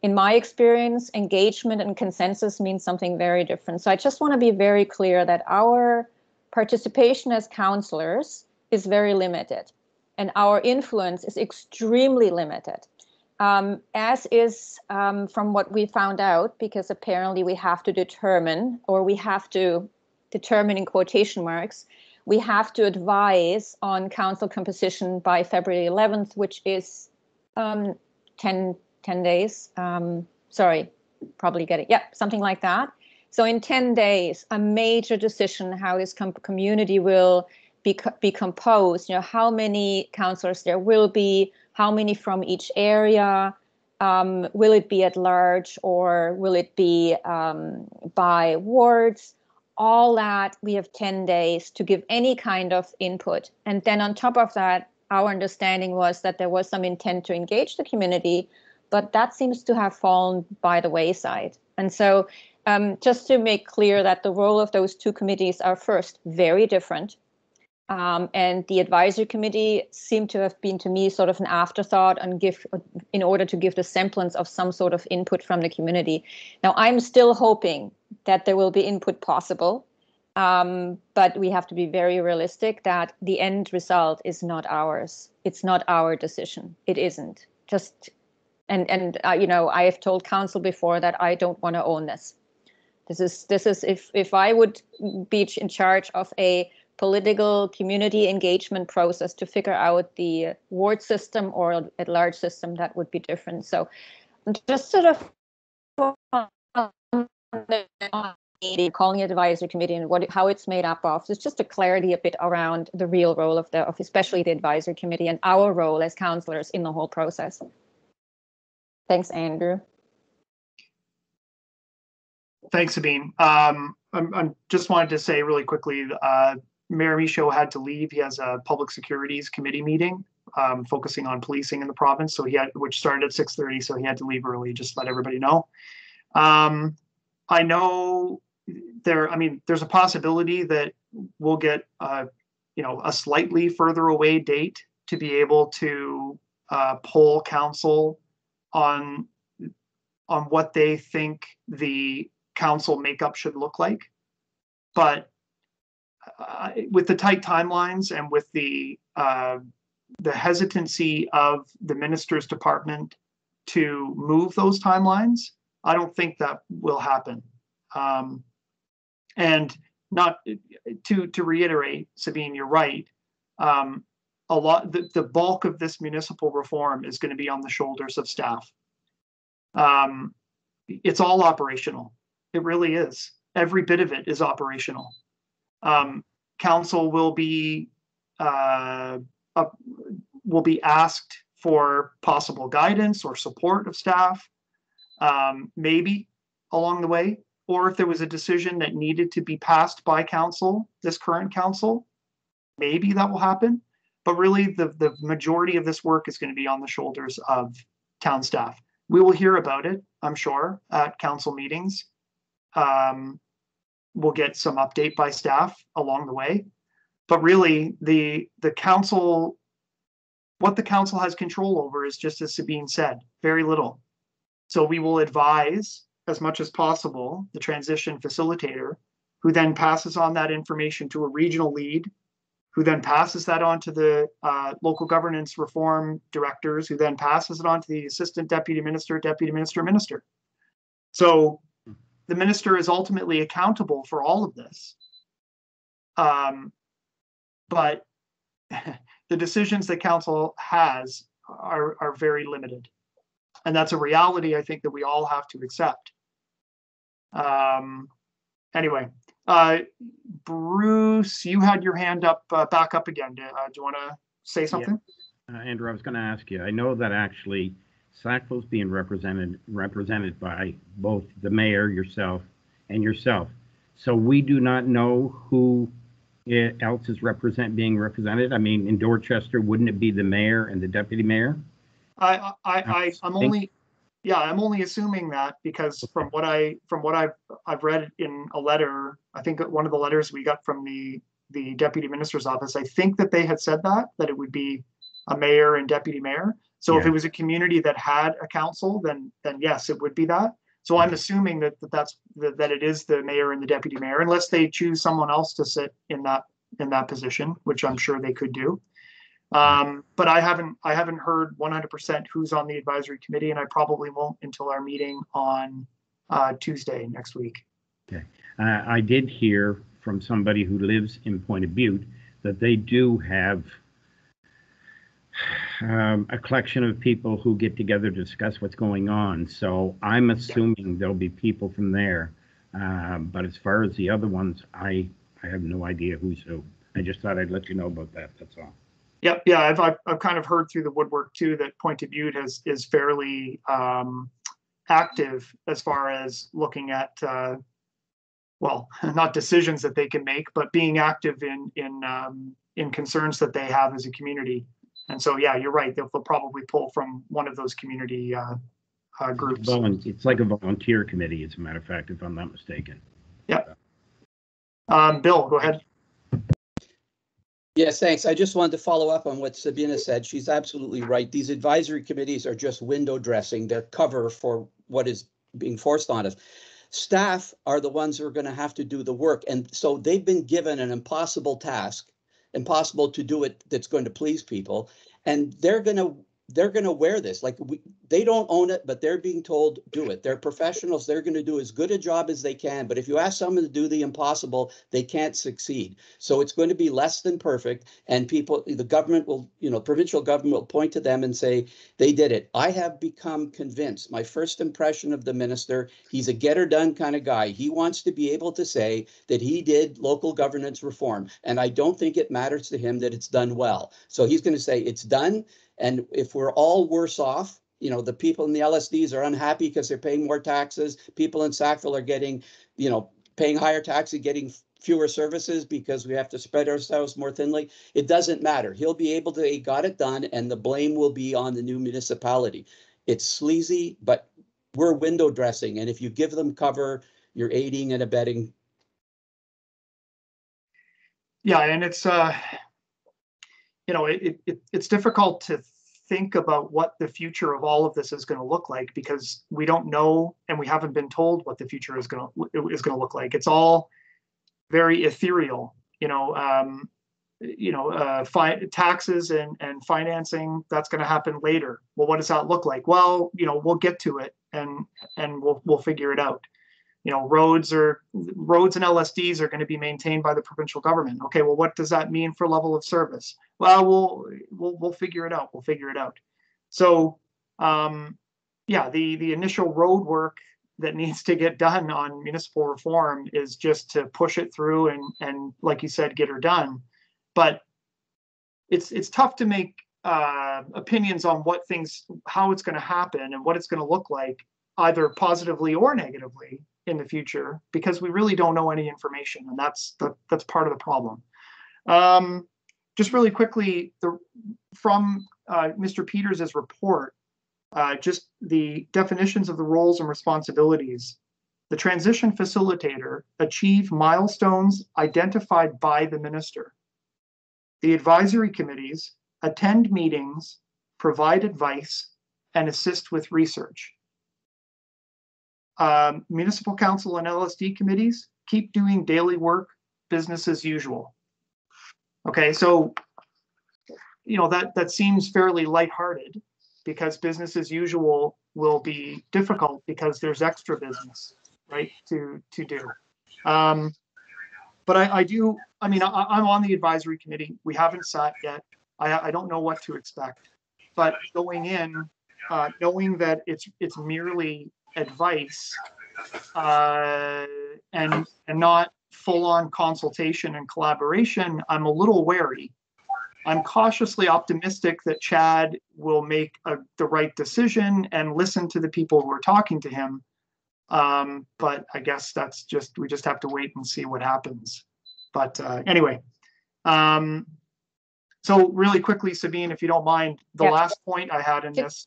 in my experience, engagement and consensus means something very different. So I just want to be very clear that our participation as councilors is very limited and our influence is extremely limited. Um, as is um, from what we found out, because apparently we have to determine, or we have to determine in quotation marks, we have to advise on council composition by February 11th, which is um, 10, 10 days. Um, sorry, probably get it. Yeah, something like that. So in 10 days, a major decision how this com- community will be, co- be composed, you know, how many councillors there will be, how many from each area, Um, will it be at large or will it be um, by wards? All that we have 10 days to give any kind of input. And then on top of that, our understanding was that there was some intent to engage the community, but that seems to have fallen by the wayside. And so, um, just to make clear that the role of those two committees are first very different. Um, and the advisory committee seemed to have been to me sort of an afterthought and give in order to give the semblance of some sort of input from the community. Now I'm still hoping that there will be input possible. Um, but we have to be very realistic that the end result is not ours. It's not our decision. It isn't. Just and and uh, you know I have told council before that I don't want to own this. This is this is if if I would be in charge of a political community engagement process to figure out the ward system or at large system that would be different so just sort of calling it advisory committee and what how it's made up of there's just a clarity a bit around the real role of the of especially the advisory committee and our role as councilors in the whole process thanks andrew Thanks, Sabine. Um, I'm, just wanted to say really quickly, uh, Mayor Mesheau had to leave. He has a public securities committee meeting, um, focusing on policing in the province. So he had, which started at six thirty, so he had to leave early, just let everybody know. Um, I know there, I mean, there's a possibility that we'll get, uh, you know, a slightly further away date to be able to, uh, poll council on, on what they think the council makeup should look like. But uh, with the tight timelines and with the uh, the hesitancy of the minister's department to move those timelines, I don't think that will happen. Um, and not to to reiterate, Sabine, you're right. Um, a lot the, the bulk of this municipal reform is going to be on the shoulders of staff. Um, it's all operational. It really is. Every bit of it is operational. Um, council will be uh, will be asked for possible guidance or support of staff, um, maybe along the way, or if there was a decision that needed to be passed by council, this current council, maybe that will happen. But really, the the majority of this work is going to be on the shoulders of town staff. We will hear about it, I'm sure, at council meetings. Um, we'll get some update by staff along the way. But really, the the council, what the council has control over is just as Sabine said, very little. So we will advise as much as possible the transition facilitator, who then passes on that information to a regional lead, who then passes that on to the uh, local governance reform directors, who then passes it on to the assistant deputy minister, deputy minister, minister. So the minister is ultimately accountable for all of this. Um, but the decisions that council has are, are very limited. And that's a reality I think that we all have to accept. Um, anyway, uh, Bruce, you had your hand up, uh, back up again. Do, uh, do you want to say something? Uh, Andrew, I was going to ask you, I know that actually Sackville's being represented, represented by both the mayor, yourself, and yourself. So we do not know who else is represent, being represented. I mean, in Dorchester, wouldn't it be the mayor and the deputy mayor? I, I, I, I'm only, yeah, I'm only assuming that because from what I, from what I've, I've read in a letter, I think one of the letters we got from the, the deputy minister's office, I think that they had said that, that it would be a mayor and deputy mayor. So if it was a community that had a council, then, then yes, it would be that. So I'm assuming that, that that's, that, that it is the mayor and the deputy mayor, unless they choose someone else to sit in that, in that position, which I'm sure they could do. Um, but I haven't, I haven't heard one hundred percent who's on the advisory committee, and I probably won't until our meeting on uh, Tuesday next week. Uh, I did hear from somebody who lives in Pointe-de-Bute that they do have um, a collection of people who get together to discuss what's going on. So I'm assuming there'll be people from there. Um, but as far as the other ones, I, I have no idea who's who. I just thought I'd let you know about that, that's all. Yep, yeah, I've, I've, I've kind of heard through the woodwork too that Pointe-de-Bute has, is fairly, um, active as far as looking at, uh, well, not decisions that they can make, but being active in, in, um, in concerns that they have as a community. And so, yeah, you're right, they'll, they'll probably pull from one of those community, uh, uh, groups. It's like a volunteer committee, as a matter of fact, if I'm not mistaken. Yeah. Um, Bill, go ahead. Yes, thanks. I just wanted to follow up on what Sabina said. She's absolutely right. These advisory committees are just window dressing. They're cover for what is being forced on us. Staff are the ones who are going to have to do the work. And so they've been given an impossible task, impossible to do it that's going to please people. And they're going to they're going to wear this. Like we, they don't own it but they're being told do it. They're professionals. They're going to do as good a job as they can. But if you ask someone to do the impossible they can't succeed. So it's going to be less than perfect and people the government will you know provincial government will point to them and say they did it. I have become convinced. My first impression of the minister he's a get her done kind of guy. He wants to be able to say that he did local governance reform and i don't think it matters to him that it's done well. So he's going to say it's done and if we're all worse off, you know, the people in the LSDs are unhappy because they're paying more taxes. People in Sackville are getting, you know, paying higher taxes, getting fewer services because we have to spread ourselves more thinly. It doesn't matter. He'll be able to, he got it done, and the blame will be on the new municipality. It's sleazy, but we're window dressing. And if you give them cover, you're aiding and abetting. Yeah, and it's, uh, you know, it, it- it, it's difficult to think about what the future of all of this is going to look like because we don't know and we haven't been told what the future is going to, is going to look like. It's all very ethereal, you know, um, you know, uh, fi- taxes and, and financing, that's going to happen later. Well, what does that look like? Well, you know, we'll get to it and, and we'll, we'll figure it out you know, roads or roads and LSDs are going to be maintained by the provincial government. Okay, well, what does that mean for level of service? Well, we'll we'll we'll figure it out. We'll figure it out. So, um, yeah, the the initial road work that needs to get done on municipal reform is just to push it through and and like you said, get her done. But it's it's tough to make uh, opinions on what things, how it's going to happen, and what it's going to look like, either positively or negatively in the future because we really don't know any information and that's the, that's part of the problem. Um, just really quickly the from uh, mr peters's report uh, just the definitions of the roles and responsibilities. The transition facilitator achieve milestones identified by the minister. The advisory committees attend meetings provide advice and assist with research um, municipal council and LSD committees keep doing daily work, business as usual. Okay, so you know that that seems fairly lighthearted because business as usual will be difficult because there's extra business, right, to to do. Um, but I, I do. I mean, I, I'm on the advisory committee. We haven't sat yet. I, I don't know what to expect. But going in, uh, knowing that it's it's merely advice uh, and and not full on consultation and collaboration, I'm a little wary. I'm cautiously optimistic that Chad will make a, the right decision and listen to the people who are talking to him. Um, but I guess that's just we just have to wait and see what happens. But uh, anyway, um, so really quickly, Sabine, if you don't mind, the Yeah. last point I had in this.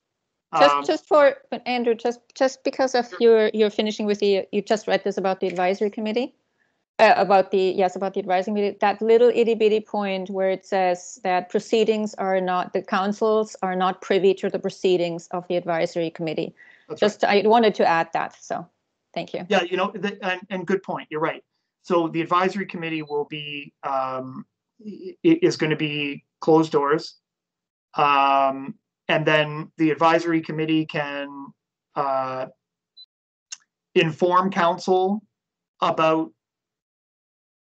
Just, um, just for, but Andrew, just, just because of your, you're finishing with the, you just read this about the advisory committee? Uh, about the, yes, about the advisory committee, that little itty bitty point where it says that proceedings are not, the councils are not privy to the proceedings of the advisory committee. that's right. Just, I wanted to add that, so, thank you. Yeah, you know, the, and, and good point. You're right. So the advisory committee will be, um, is going to be closed doors. Um, and then the advisory committee can, uh, inform council about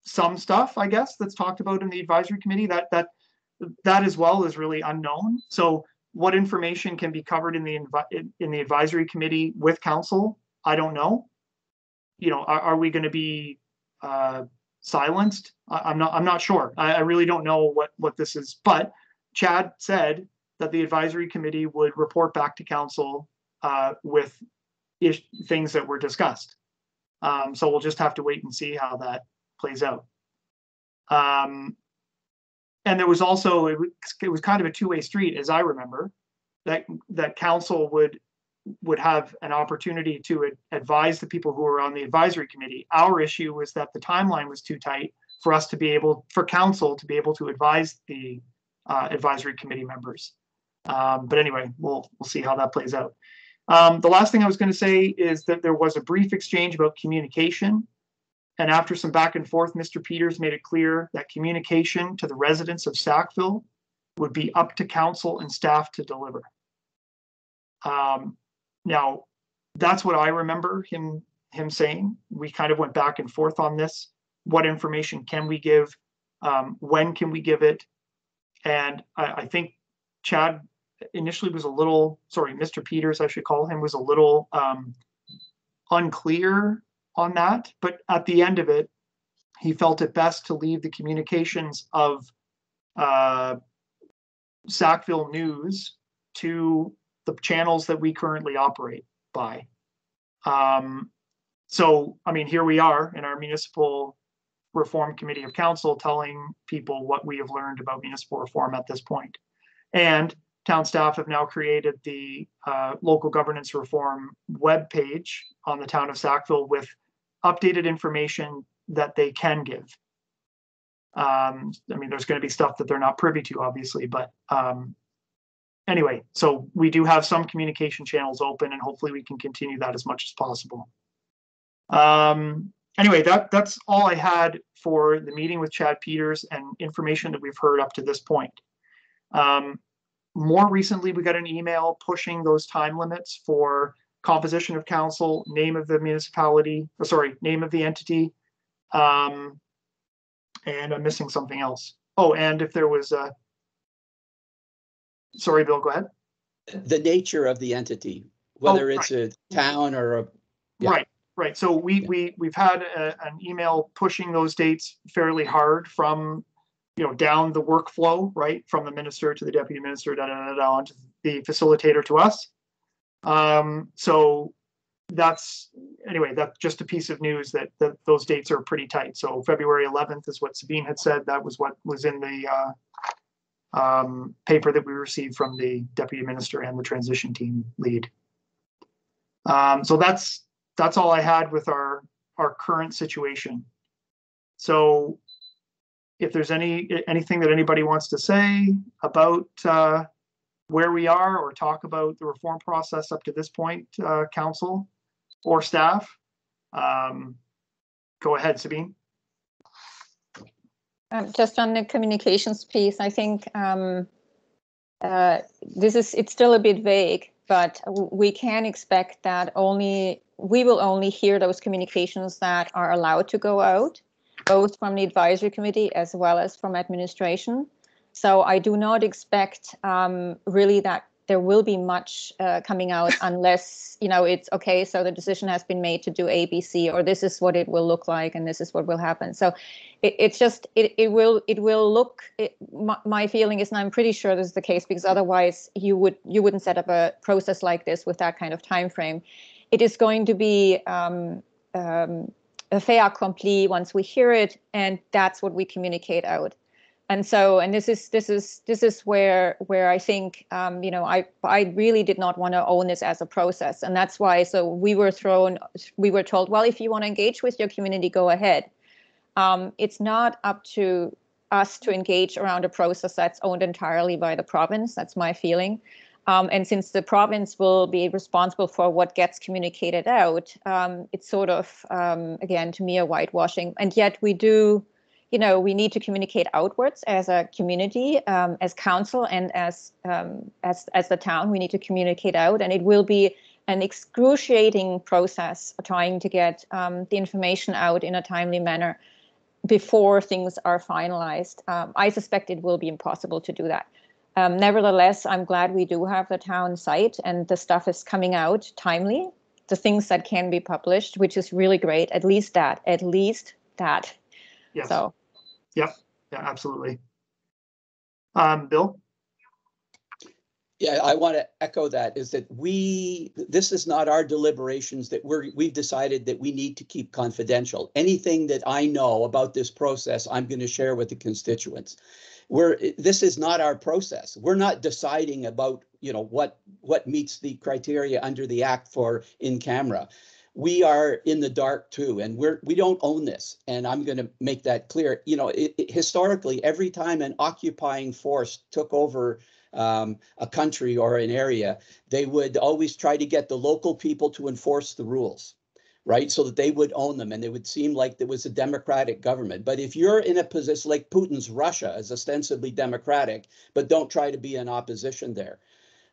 some stuff, I guess, that's talked about in the advisory committee. That, that, that as well is really unknown. So what information can be covered in the, invi- in- the advisory committee with council? I don't know you know, are, are we going to be uh, silenced? I, I'm not. I'm not sure. I, I really don't know what what this is. But Chad said that the advisory committee would report back to council uh, with things that were discussed. Um, so we'll just have to wait and see how that plays out. Um, and there was also, it was, it was kind of a two-way street, as I remember, that, that council would, would have an opportunity to ad- advise the people who were on the advisory committee. Our issue was that the timeline was too tight for us to be able, for council to be able to advise the uh, advisory committee members. Um, but anyway, we'll, we'll see how that plays out. Um, the last thing I was going to say is that there was a brief exchange about communication. And after some back and forth, Mr. Peters made it clear that communication to the residents of Sackville would be up to council and staff to deliver. Um, now, that's what I remember him him saying. We kind of went back and forth on this. What information can we give? Um, when can we give it? And I, I think Chad initially was a little, sorry, Mr. Peters, I should call him, was a little um, unclear on that. But at the end of it, he felt it best to leave the communications of uh, Sackville News to the channels that we currently operate by. Um, so, I mean, here we are in our municipal reform committee of council telling people what we have learned about municipal reform at this point. And town staff have now created the uh, local governance reform webpage on the town of Sackville with updated information that they can give. Um, I mean, there's going to be stuff that they're not privy to, obviously, but um, anyway, so we do have some communication channels open, and hopefully we can continue that as much as possible. Um, anyway, that that's all I had for the meeting with Chad Peters and information that we've heard up to this point. Um, more recently, we got an email pushing those time limits for composition of council, name of the municipality, or sorry, name of the entity. Um, and I'm missing something else. Oh, and if there was a, sorry, Bill, go ahead. The nature of the entity, whether Oh, it's a town or a, Yeah. Right, right. So we, we, we've had a, an email pushing those dates fairly hard from, you know, down the workflow, right? From the minister to the deputy minister, da, da, da, da, onto the facilitator to us. Um, so that's, anyway, that's just a piece of news that, that those dates are pretty tight. So February eleventh is what Sabine had said. That was what was in the, uh, um, paper that we received from the deputy minister and the transition team lead. Um, so that's, that's all I had with our, our current situation. So if there's any, anything that anybody wants to say about, uh, where we are or talk about the reform process up to this point, uh, council or staff, um, go ahead, Sabine. Um, just on the communications piece, I think um, uh, this is it's still a bit vague, but we can expect that only we will only hear those communications that are allowed to go out, both from the advisory committee as well as from administration. So I do not expect um, really that there will be much uh, coming out unless you know it's okay. So the decision has been made to do A, B, C, or this is what it will look like, and this is what will happen. So it, it's just it, it will it will look. It, my, my feeling is, and I'm pretty sure this is the case because otherwise you would you wouldn't set up a process like this with that kind of time frame. It is going to be. Um, um, a fait accompli once we hear it and that's what we communicate out. And so and this is this is this is where where i think um, you know i i really did not want to own this as a process and that's why so we were thrown we were told well if you want to engage with your community go ahead. Um, it's not up to us to engage around a process that's owned entirely by the province that's my feeling um, and since the province will be responsible for what gets communicated out um, it's sort of um, again to me a whitewashing. And yet we do you know we need to communicate outwards as a community um, as council and as um, as as the town. We need to communicate out and it will be an excruciating process trying to get um, the information out in a timely manner before things are finalized. I suspect it will be impossible to do that um, nevertheless i'm glad we do have the town site and the stuff is coming out timely the things that can be published which is really great at least that at least that Yes, so yeah, absolutely. Um, Bill? Yeah, I want to echo that is that we, this is not our deliberations that we're, we've decided that we need to keep confidential. Anything that I know about this process, I'm going to share with the constituents. We're, this is not our process. We're not deciding about, you know, what, what meets the criteria under the act for in camera. We are in the dark too, and we're, we don't own this. And I'm going to make that clear. You know, it, it- historically, every time an occupying force took over um, a country or an area, they would always try to get the local people to enforce the rules, right? So that they would own them and it would seem like there was a democratic government. But if you're in a position like Putin's Russia is ostensibly democratic, but don't try to be in opposition there.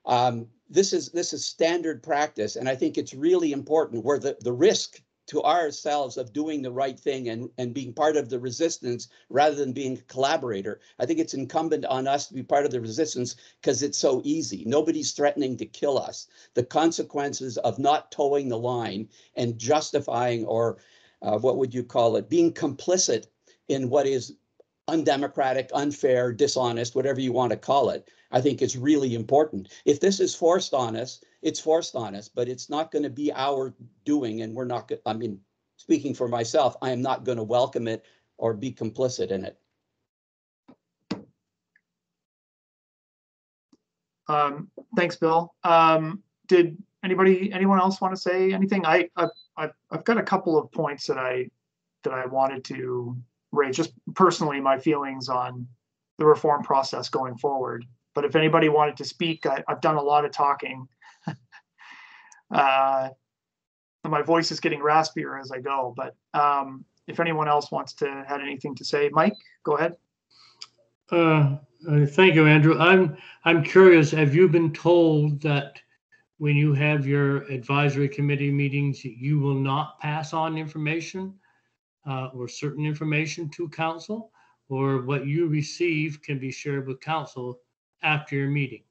Um, this is this is standard practice, and I think it's really important where the, the risk to ourselves of doing the right thing and, and being part of the resistance rather than being a collaborator. I think it's incumbent on us to be part of the resistance because it's so easy. Nobody's threatening to kill us. The consequences of not toeing the line and justifying or uh, what would you call it, being complicit in what is undemocratic, unfair, dishonest, whatever you want to call it, I think is really important. If this is forced on us, it's forced on us, but it's not going to be our doing. And we're not, I mean, speaking for myself, I am not going to welcome it or be complicit in it. Um, thanks, Bill. Um, did anybody, anyone else want to say anything? I, I, I've, I've got a couple of points that I, that I wanted to raise, just personally, my feelings on the reform process going forward. But if anybody wanted to speak, I, I've done a lot of talking. Uh, my voice is getting raspier as I go, but, um, if anyone else wants to, had anything to say, Mike, go ahead. Uh, uh, Thank you, Andrew. I'm, I'm curious, have you been told that when you have your advisory committee meetings, you will not pass on information uh, or certain information to council? Or what you receive can be shared with council after your meeting?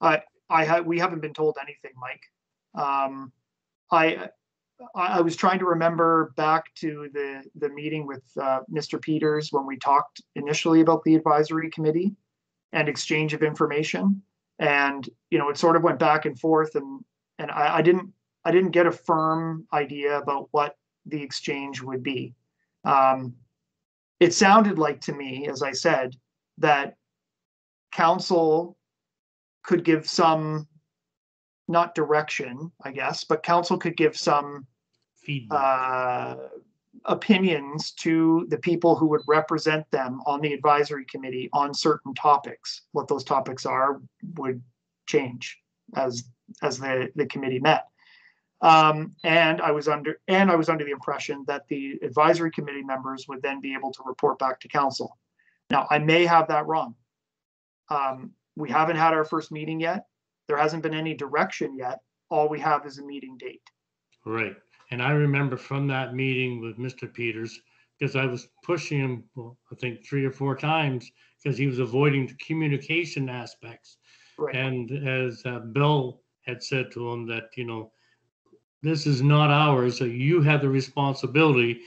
I I had, we haven't been told anything, Mike. Um, I, I, I was trying to remember back to the, the meeting with, uh, Mr. Peters when we talked initially about the advisory committee and exchange of information. And, you know, it sort of went back and forth and, and I, I didn't, I didn't get a firm idea about what the exchange would be. Um, it sounded like to me, as I said, that council could give some, not direction, I guess, but council could give some uh, opinions to the people who would represent them on the advisory committee on certain topics. What those topics are would change as, as the, the committee met. Um, and I was under, and I was under the impression that the advisory committee members would then be able to report back to council. Now, I may have that wrong. Um, we haven't had our first meeting yet. There hasn't been any direction yet. All we have is a meeting date. Right. And I remember from that meeting with Mr. Peters, because I was pushing him, well, I think three or four times, because he was avoiding the communication aspects. Right. And as uh, Bill had said to him that, you know, this is not ours, so you have the responsibility,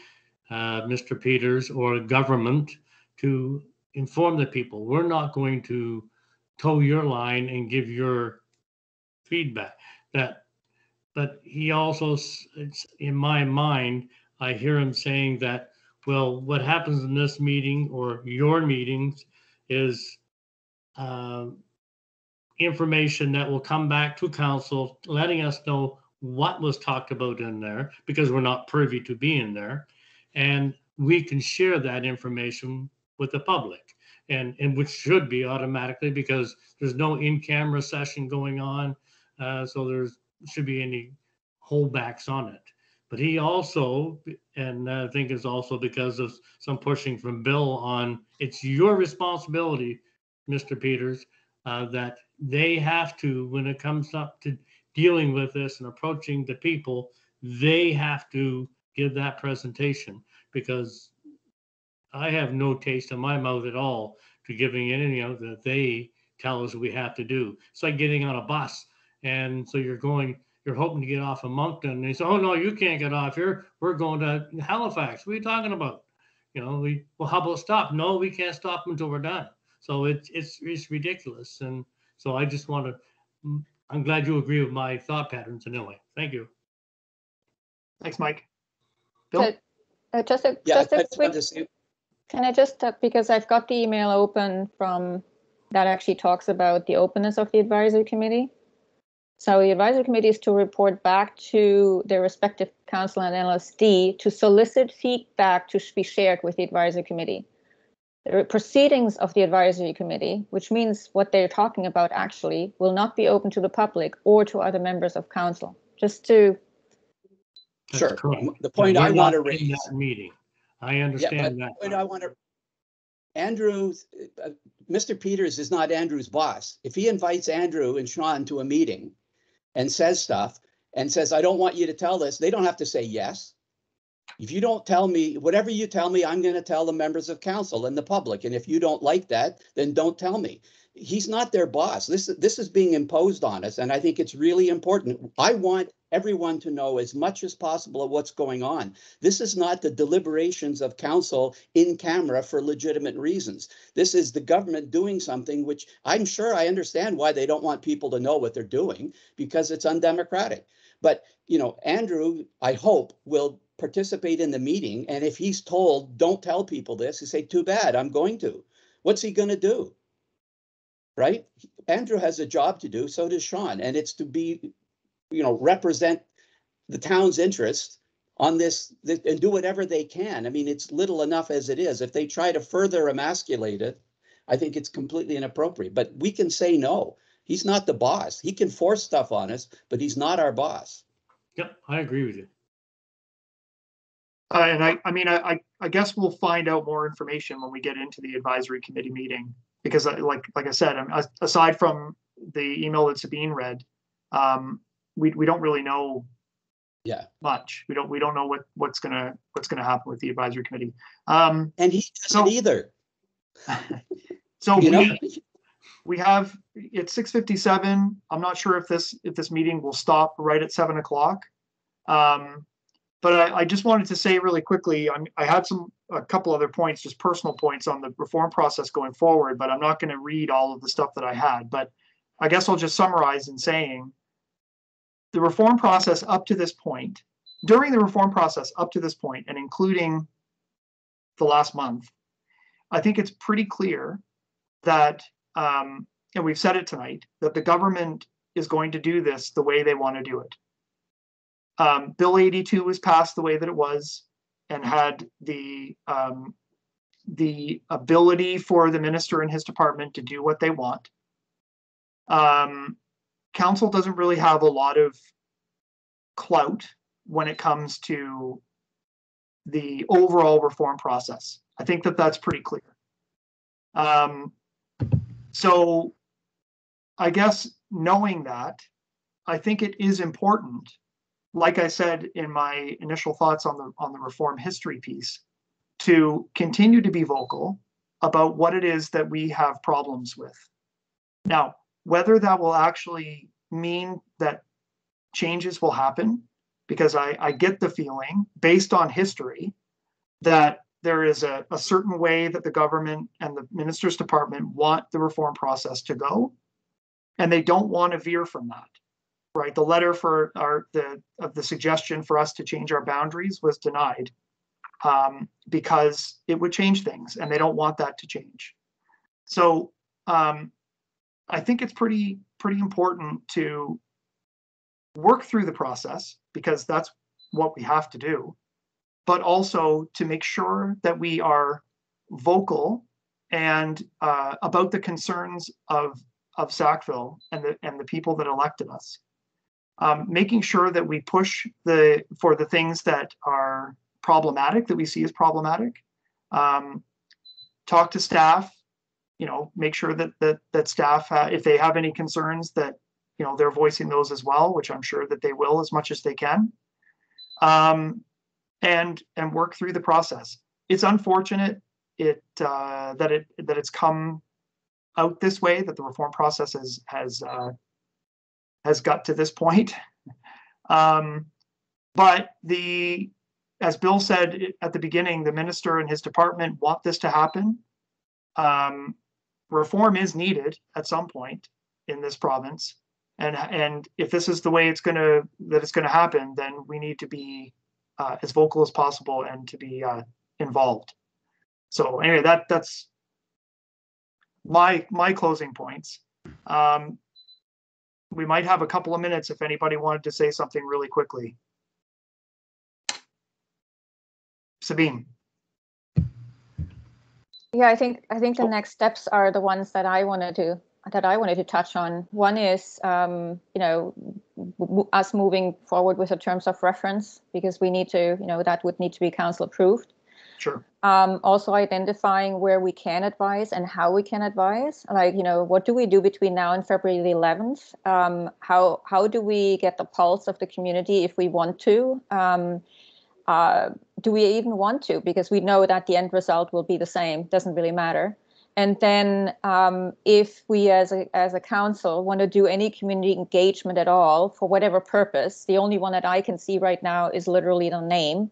uh, Mr. Peters, or government to inform the people. We're not going to toe your line and give your feedback. That, but he also, it's in my mind, I hear him saying that, well, what happens in this meeting or your meetings is um, information that will come back to council, letting us know what was talked about in there, because we're not privy to being in there. And we can share that information with the public. And, and which should be automatically because there's no in-camera session going on. Uh, so there's, should be any holdbacks on it. But he also, and I think it's also because of some pushing from Bill on, it's your responsibility, Mr. Peters, uh, that they have to, when it comes up to dealing with this and approaching the people, they have to give that presentation because I have no taste in my mouth at all to giving anything out that they tell us we have to do. It's like getting on a bus. And so you're going, you're hoping to get off of Moncton. And they say, oh, no, you can't get off here. We're going to Halifax. What are you talking about? You know, we, well, how about stop? No, we can't stop until we're done. So it's, it's, it's ridiculous. And So I just want to, I'm glad you agree with my thought patterns anyway. Thank you. Thanks, Mike. Bill? So, uh, Just a, Yeah, just I a just wanted quick Can I just, uh, because I've got the email open from, that actually talks about the openness of the advisory committee. So the advisory committee is to report back to their respective council and LSD to solicit feedback to be shared with the advisory committee. The proceedings of the advisory committee, which means what they're talking about actually, will not be open to the public or to other members of council. Just to, That's Sure. correct. The point We're I want to not in raise. that Meeting. I Yeah, understand but that. the point I want to, Andrew, uh, Mr. Peters is not Andrew's boss. If he invites Andrew and Shawn to a meeting and says stuff and says, I don't want you to tell this, they don't have to say yes. If you don't tell me, whatever you tell me, I'm going to tell the members of council and the public. And if you don't like that, then don't tell me. He's not their boss. This, this is being imposed on us. And I think it's really important. I want everyone to know as much as possible of what's going on. This is not the deliberations of council in camera for legitimate reasons. This is the government doing something which I'm sure I understand why they don't want people to know what they're doing because it's undemocratic. But, you know, Andrew, I hope, will participate in the meeting. And if he's told, don't tell people this, he say, too bad, I'm going to. What's he going to do? Right? Andrew has a job to do, so does Shawn, and it's to be, you know, represent the town's interest on this th- and do whatever they can. I mean, it's little enough as it is. If they try to further emasculate it, I think it's completely inappropriate. But we can say no. He's not the boss. He can force stuff on us, but he's not our boss. Yep, I agree with you. Uh, and I, I mean, I, I, guess we'll find out more information when we get into the advisory committee meeting. Because I- like, like I said, as- aside from the email that Sabine read, um, we, we don't really know Yeah. much. We don't, we don't know what, what's gonna, what's gonna happen with the advisory committee. Um, And he doesn't So- either. so You know, we, we have, it's six fifty-seven. I'm not sure if this, if this meeting will stop right at seven o'clock. Um, but I, I just wanted to say really quickly, I'm, I had some, a couple other points, just personal points on the reform process going forward, but I'm not gonna read all of the stuff that I had, but I guess I'll just summarize in saying the reform process up to this point, during the reform process up to this point, and including the last month, I think it's pretty clear that, um, and we've said it tonight, that the government is going to do this the way they want to do it. Um, Bill 82 was passed the way that it was and had the, um, the ability for the minister and his department to do what they want. Um, council doesn't really have a lot of clout when it comes to the overall reform process. I think that that's pretty clear. Um, so I guess knowing that, I think it is important, like I said in my initial thoughts on the on the reform history piece, to continue to be vocal about what it is that we have problems with. Now, whether that will actually mean that changes will happen, because I, I get the feeling, based on history, that there is a, a certain way that the government and the minister's department want the reform process to go. And they don't want to veer from that. Right. The letter for our the of the suggestion for us to change our boundaries was denied um, because it would change things and they don't want that to change. So um, I think it's pretty pretty important to work through the process because that's what we have to do but also to make sure that we are vocal and uh, about the concerns of of Sackville and the and the people that elected us. Um, making sure that we push the for the things that are problematic that we see as problematic. Um, talk to staff. You know, make sure that that that staff, uh, if they have any concerns, that you know they're voicing those as well, which I'm sure that they will as much as they can. Um, and and work through the process. It's unfortunate it uh, that it that it's come out this way that the reform process has has uh, has got to this point. Um, but the as Bill said at the beginning, the minister and his department want this to happen. Um, reform is needed at some point. in this province. And, and if this is the way it's gonna, that it's gonna happen, then we need to be uh, as vocal as possible and to be uh, involved. So anyway, that, that's my, my closing points. Um, we might have a couple of minutes if anybody wanted to say something really quickly. Sabine, Yeah, I think, I think the So- next steps are the ones that I wanted to, that I wanted to touch on. One is, um, you know, us moving forward with the terms of reference, because we need to, you know, that would need to be council approved. Sure, Um, also identifying where we can advise and how we can advise. Like, you know, what do we do between now and February the 11th? Um, how how do we get the pulse of the community if we want to? Um, uh, do we even want to? Because we know that the end result will be the same. Doesn't really matter. And then, um, if we as a as a council want to do any community engagement at all for whatever purpose, the only one that I can see right now is literally the name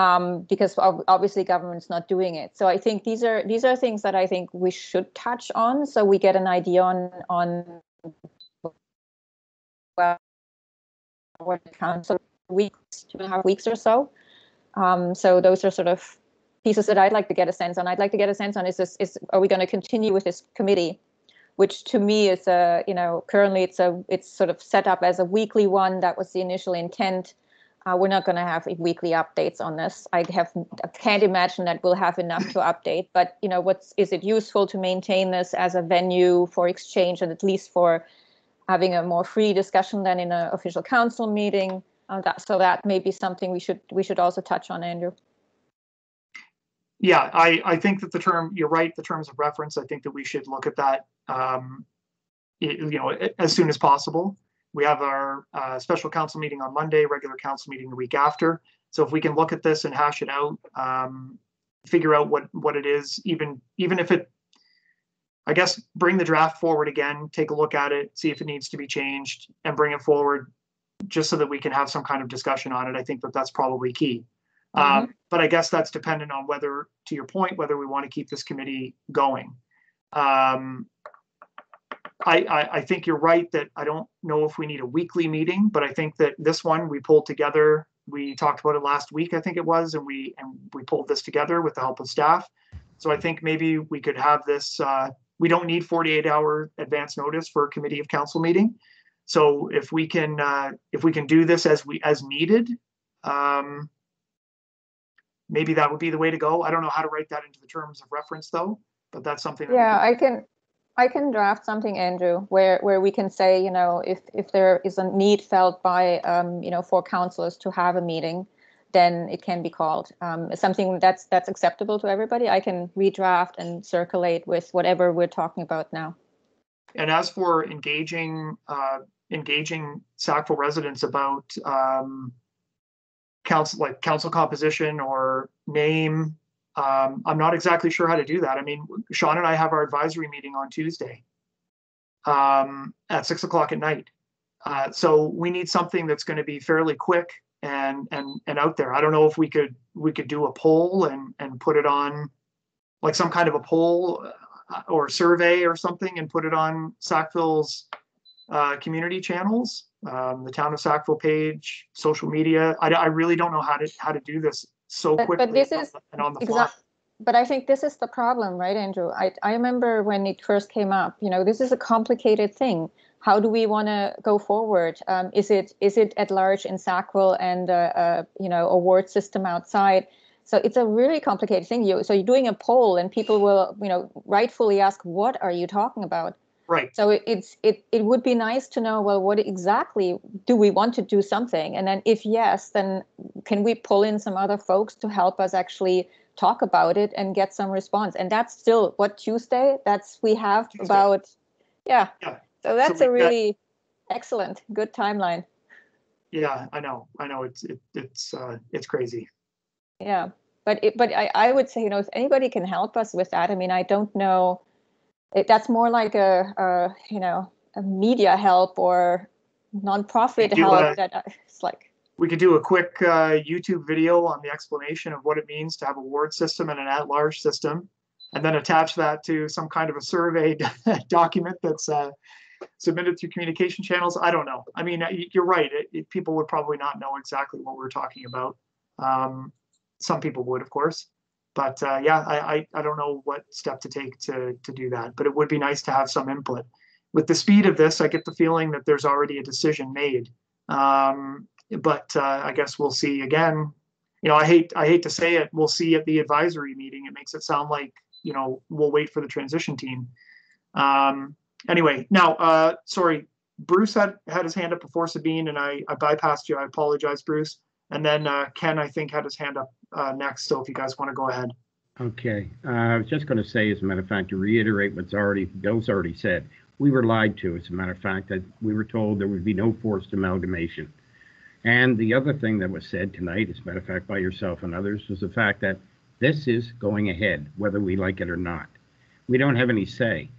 um, because obviously government's not doing it. So I think these are these are things that I think we should touch on, so we get an idea on on what council weeks, two and a half weeks or so. Um, so those are sort of pieces that I'd like to get a sense on. I'd like to get a sense on is this is are we going to continue with this committee? Which to me is a you know currently it's a it's sort of set up as a weekly one. That was the initial intent. Uh, we're not going to have weekly updates on this. I have I can't imagine that we'll have enough to update. But you know, what's is it useful to maintain this as a venue for exchange and at least for having a more free discussion than in an official council meeting? Uh, that so that may be something we should we should also touch on, Andrew. yeah, I, I think that the term, you're right, the terms of reference, I think that we should look at that, um, you know, as soon as possible. We have our, uh, special council meeting on Monday, regular council meeting the week after. So if we can look at this and hash it out, um, figure out what, what it is, even, even if it, I guess, bring the draft forward again, take a look at it, see if it needs to be changed and bring it forward just so that we can have some kind of discussion on it. I think that that's probably key. Um, but I guess that's dependent on whether, to your point, whether we want to keep this committee going. Um, I, I, I think you're right that I don't know if we need a weekly meeting, but I think that this one we pulled together. We talked about it last week, I think it was, and we, and we pulled this together with the help of staff. So I think maybe we could have this, uh, we don't need 48 hour advance notice for a committee of council meeting. So if we can, uh, if we can do this as we, as needed, um, maybe that would be the way to go. I don't know how to write that into the terms of reference though, but that's something. that Yeah, I can, I can draft something, Andrew, where, where we can say, you know, if, if there is a need felt by, um, you know, for councillors to have a meeting, then it can be called. Um, something that's, that's acceptable to everybody. I can redraft and circulate with whatever we're talking about now. And as for engaging, uh, engaging Sackville residents about, um, council, like council composition or name, um, I'm not exactly sure how to do that. I mean, Shawn and I have our advisory meeting on Tuesday. Um, at six o'clock at night. Uh, so we need something that's gonna be fairly quick and, and, and out there. I don't know if we could, we could do a poll and, and put it on, like some kind of a poll uh, or survey or something and put it on Sackville's uh, community channels, um, the town of Sackville page, social media. I, I really don't know how to, how to do this so But- but this is and on the fly. But I think this is the problem, right, Andrew? I, I remember when it first came up, you know, this is a complicated thing. How do we want to go forward? Um, is it is it at large in Sackville and uh, uh, you know award system outside? So it's a really complicated thing. You so you're doing a poll and people will you know rightfully ask, what are you talking about? Right, So it, it's it it would be nice to know well what exactly do we want to do something and then if yes then can we pull in some other folks to help us actually talk about it and get some response and that's still what Tuesday that's we have Tuesday. about yeah Yeah. so that's we've a got- really excellent good timeline yeah, I know, I know, it's, it, it's, uh, it's crazy. yeah but it, but I, I would say you know if anybody can help us with that I mean I don't know it, that's more like a, a you know a media help or nonprofit help a- that I- it's like We could do a quick, uh, YouTube video on the explanation of what it means to have a ward system and an at-large system. And then attach that to some kind of a survey document that's, uh, submitted through communication channels. I don't know. I mean, you're right. It, it, people would probably not know exactly what we're talking about. Um, some people would, of course. But uh, yeah, I, I, I don't know what step to take to, to do that, but it would be nice to have some input. With the speed of this, I get the feeling that there's already a decision made. Um, but uh, I guess we'll see again. You know, I hate I hate to say it. We'll see at the advisory meeting. It makes it sound like you know we'll wait for the transition team. Um, anyway, now uh, sorry, Bruce had had his hand up before Sabine, and I I bypassed you. I apologize, Bruce. And then uh, Ken, I think, had his hand up uh, next. So if you guys want to go ahead. Okay, uh, I was just gonna say, as a matter of fact, to reiterate what's already, Bill's already said, we were lied to, as a matter of fact, that we were told there would be no forced amalgamation. And the other thing that was said tonight, as a matter of fact, by yourself and others, was the fact that this is going ahead, whether we like it or not. We don't have any say.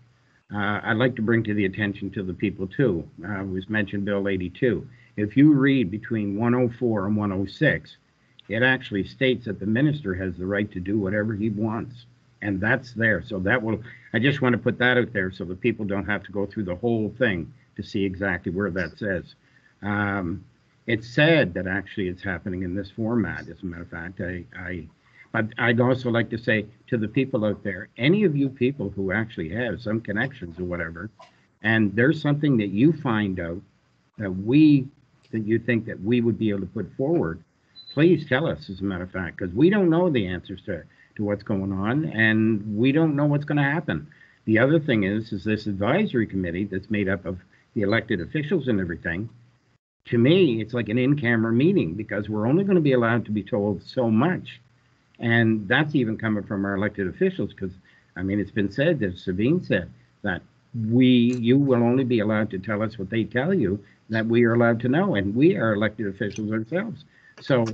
Uh, I'd like to bring to the attention to the people too, uh, was mentioned Bill 82. If you read between 104 and 106, it actually states that the minister has the right to do whatever he wants. And that's there. So that will, I just want to put that out there so that people don't have to go through the whole thing to see exactly where that says. Um, it's sad that actually it's happening in this format, as a matter of fact. I, I, but I'd also like to say to the people out there, any of you people who actually have some connections or whatever, and there's something that you find out that we, that you think that we would be able to put forward, please tell us, as a matter of fact, because we don't know the answers to, to what's going on, and we don't know what's going to happen. The other thing is, is this advisory committee that's made up of the elected officials and everything. To me, it's like an in-camera meeting because we're only going to be allowed to be told so much, and that's even coming from our elected officials. Because I mean, it's been said, as Sabine said, that we, you will only be allowed to tell us what they tell you that we are allowed to know, and we are elected officials ourselves. So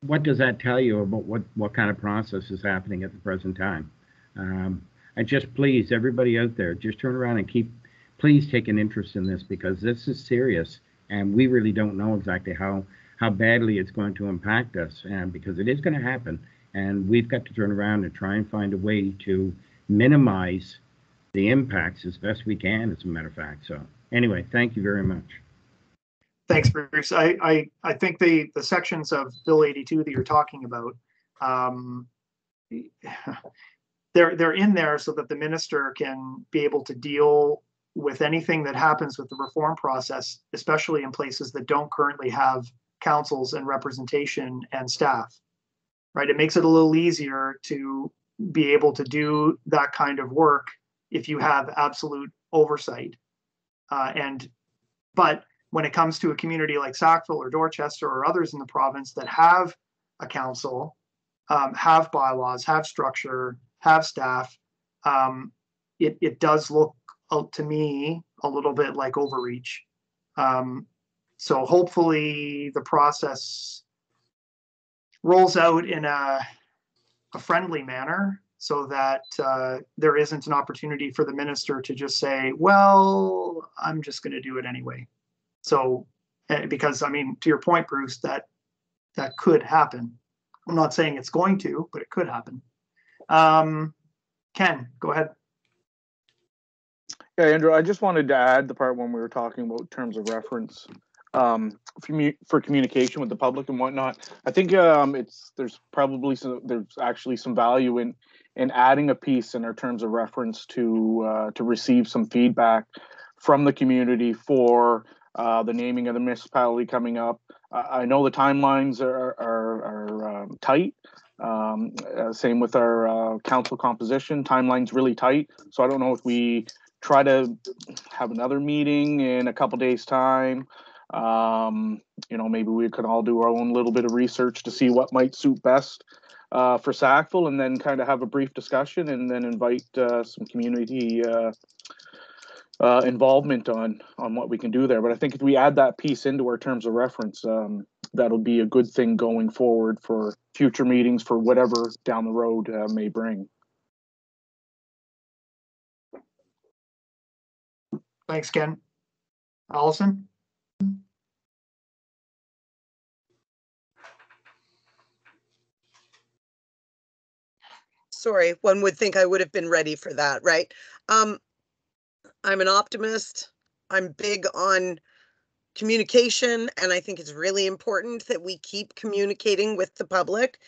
what does that tell you about what, what kind of process is happening at the present time? Um, I just please everybody out there, just turn around and keep, please take an interest in this because this is serious and we really don't know exactly how, how badly it's going to impact us and because it is going to happen. And we've got to turn around and try and find a way to minimize the impacts as best we can, as a matter of fact. So anyway, thank you very much. Thanks, Bruce. I, I, I think the, the sections of Bill 82 that you're talking about, um, they're, they're in there so that the minister can be able to deal with anything that happens with the reform process, especially in places that don't currently have councils and representation and staff. Right? It makes it a little easier to be able to do that kind of work if you have absolute oversight. Uh, and, but when it comes to a community like Sackville or Dorchester or others in the province that have a council, um, have bylaws, have structure, have staff, um, it, it does look uh, to me a little bit like overreach. Um, so hopefully the process rolls out in a, a friendly manner so that uh, there isn't an opportunity for the minister to just say, well, I'm just going to do it anyway. So, eh, because I mean, to your point, Bruce, that that could happen. I'm not saying it's going to, but it could happen. Um, Ken, go ahead. Yeah, Andrew, I just wanted to add the part when we were talking about terms of reference um, for, for communication with the public and whatnot. I think um, it's there's probably some there's actually some value in in adding a piece in our terms of reference to uh, to receive some feedback from the community for uh, the naming of the municipality coming up. Uh, I know the timelines are are, are um, tight. Um, uh, same with our uh, council composition. Timeline's really tight. So I don't know if we try to have another meeting in a couple days' time. Um, you know, maybe we could all do our own little bit of research to see what might suit best uh, for Sackville, and then kind of have a brief discussion, and then invite uh, some community uh, involvement on on what we can do there. But I think if we add that piece into our terms of reference, um, that'll be a good thing going forward for future meetings for whatever down the road uh, may bring. Thanks, Ken. Allison? sorry, one would think I would have been ready for that, right? Um, I'm an optimist. I'm big on communication and I think it's really important that we keep communicating with the public.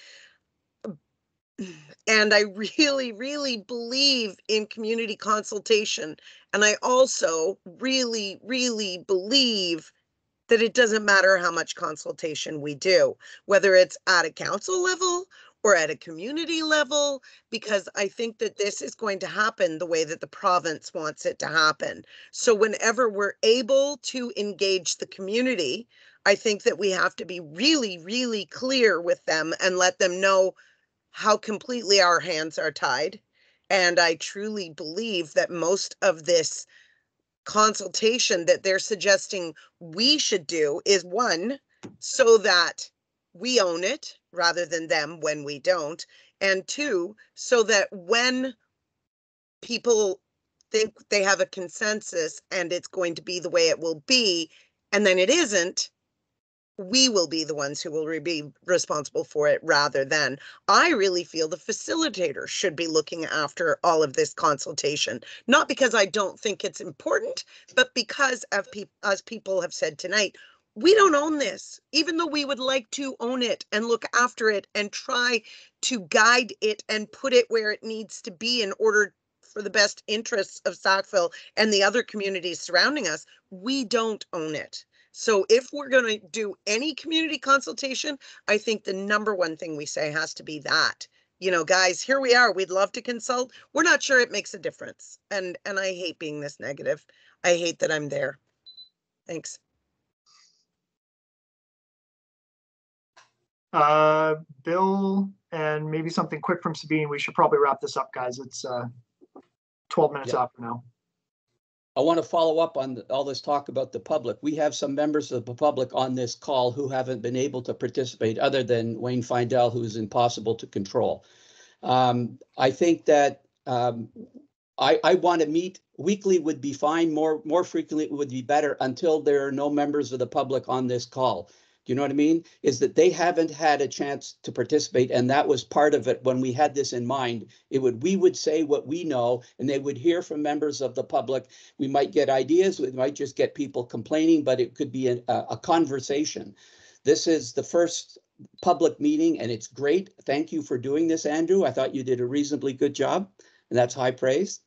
And I really, really believe in community consultation. And I also really, really believe that it doesn't matter how much consultation we do, whether it's at a council level or at a community level, because I think that this is going to happen the way that the province wants it to happen. So whenever we're able to engage the community, I think that we have to be really, really clear with them and let them know how completely our hands are tied. And I truly believe that most of this consultation that they're suggesting we should do is one, so that we own it rather than them when we don't. And two, so that when people think they have a consensus and it's going to be the way it will be, and then it isn't, we will be the ones who will re- be responsible for it rather than I really feel the facilitator should be looking after all of this consultation. Not because I don't think it's important, but because of peop as people have said tonight, we don't own this, even though we would like to own it and look after it and try to guide it and put it where it needs to be in order for the best interests of Sackville and the other communities surrounding us. We don't own it. So if we're going to do any community consultation, I think the number one thing we say has to be that. You know, guys, here we are. We'd love to consult. We're not sure it makes a difference. And and I hate being this negative. I hate that I'm there. Thanks. Uh, Bill and maybe something quick from Sabine. We should probably wrap this up, guys. It's uh, 12 minutes Yeah. after now. I want to follow up on the- all this talk about the public. We have some members of the public on this call who haven't been able to participate, other than Wayne Findell, who's impossible to control. Um, I think that um, I, I want to meet weekly would be fine, more, more frequently would be better until there are no members of the public on this call. You know what I mean? Is that they haven't had a chance to participate, and that was part of it when we had this in mind. It would, we would say what we know, and they would hear from members of the public. We might get ideas, we might just get people complaining, but it could be a, a conversation. This is the first public meeting, and it's great. Thank you for doing this, Andrew. I thought you did a reasonably good job, and that's high praise.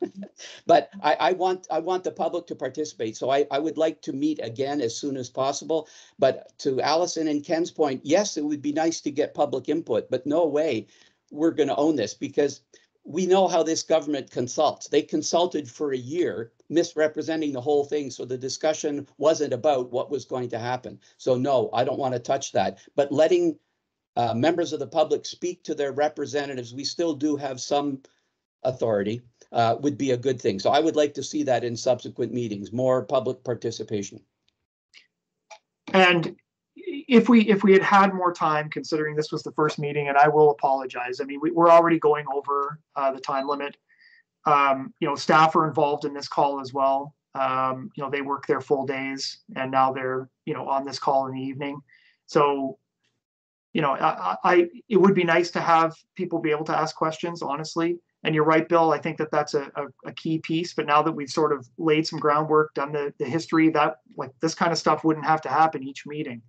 But I, I want, I want the public to participate, so I, I would like to meet again as soon as possible. But to Allison and Ken's point, yes, it would be nice to get public input, but no way we're gonna own this because we know how this government consults. They consulted for a year, misrepresenting the whole thing, so the discussion wasn't about what was going to happen. So no, I don't want to touch that, but letting uh, members of the public speak to their representatives, we still do have some authority, uh, would be a good thing. So I would like to see that in subsequent meetings, more public participation. And if we, if we had had more time, considering this was the first meeting, and I will apologize, I mean, we, we're already going over uh, the time limit. Um, you know, staff are involved in this call as well. Um, you know, they work their full days and now they're, you know, on this call in the evening. So, you know, I, I, it would be nice to have people be able to ask questions, honestly. And you're right, Bill, I think that that's a, a, a key piece, but now that we've sort of laid some groundwork, done the, the history, that, like, this kind of stuff wouldn't have to happen each meeting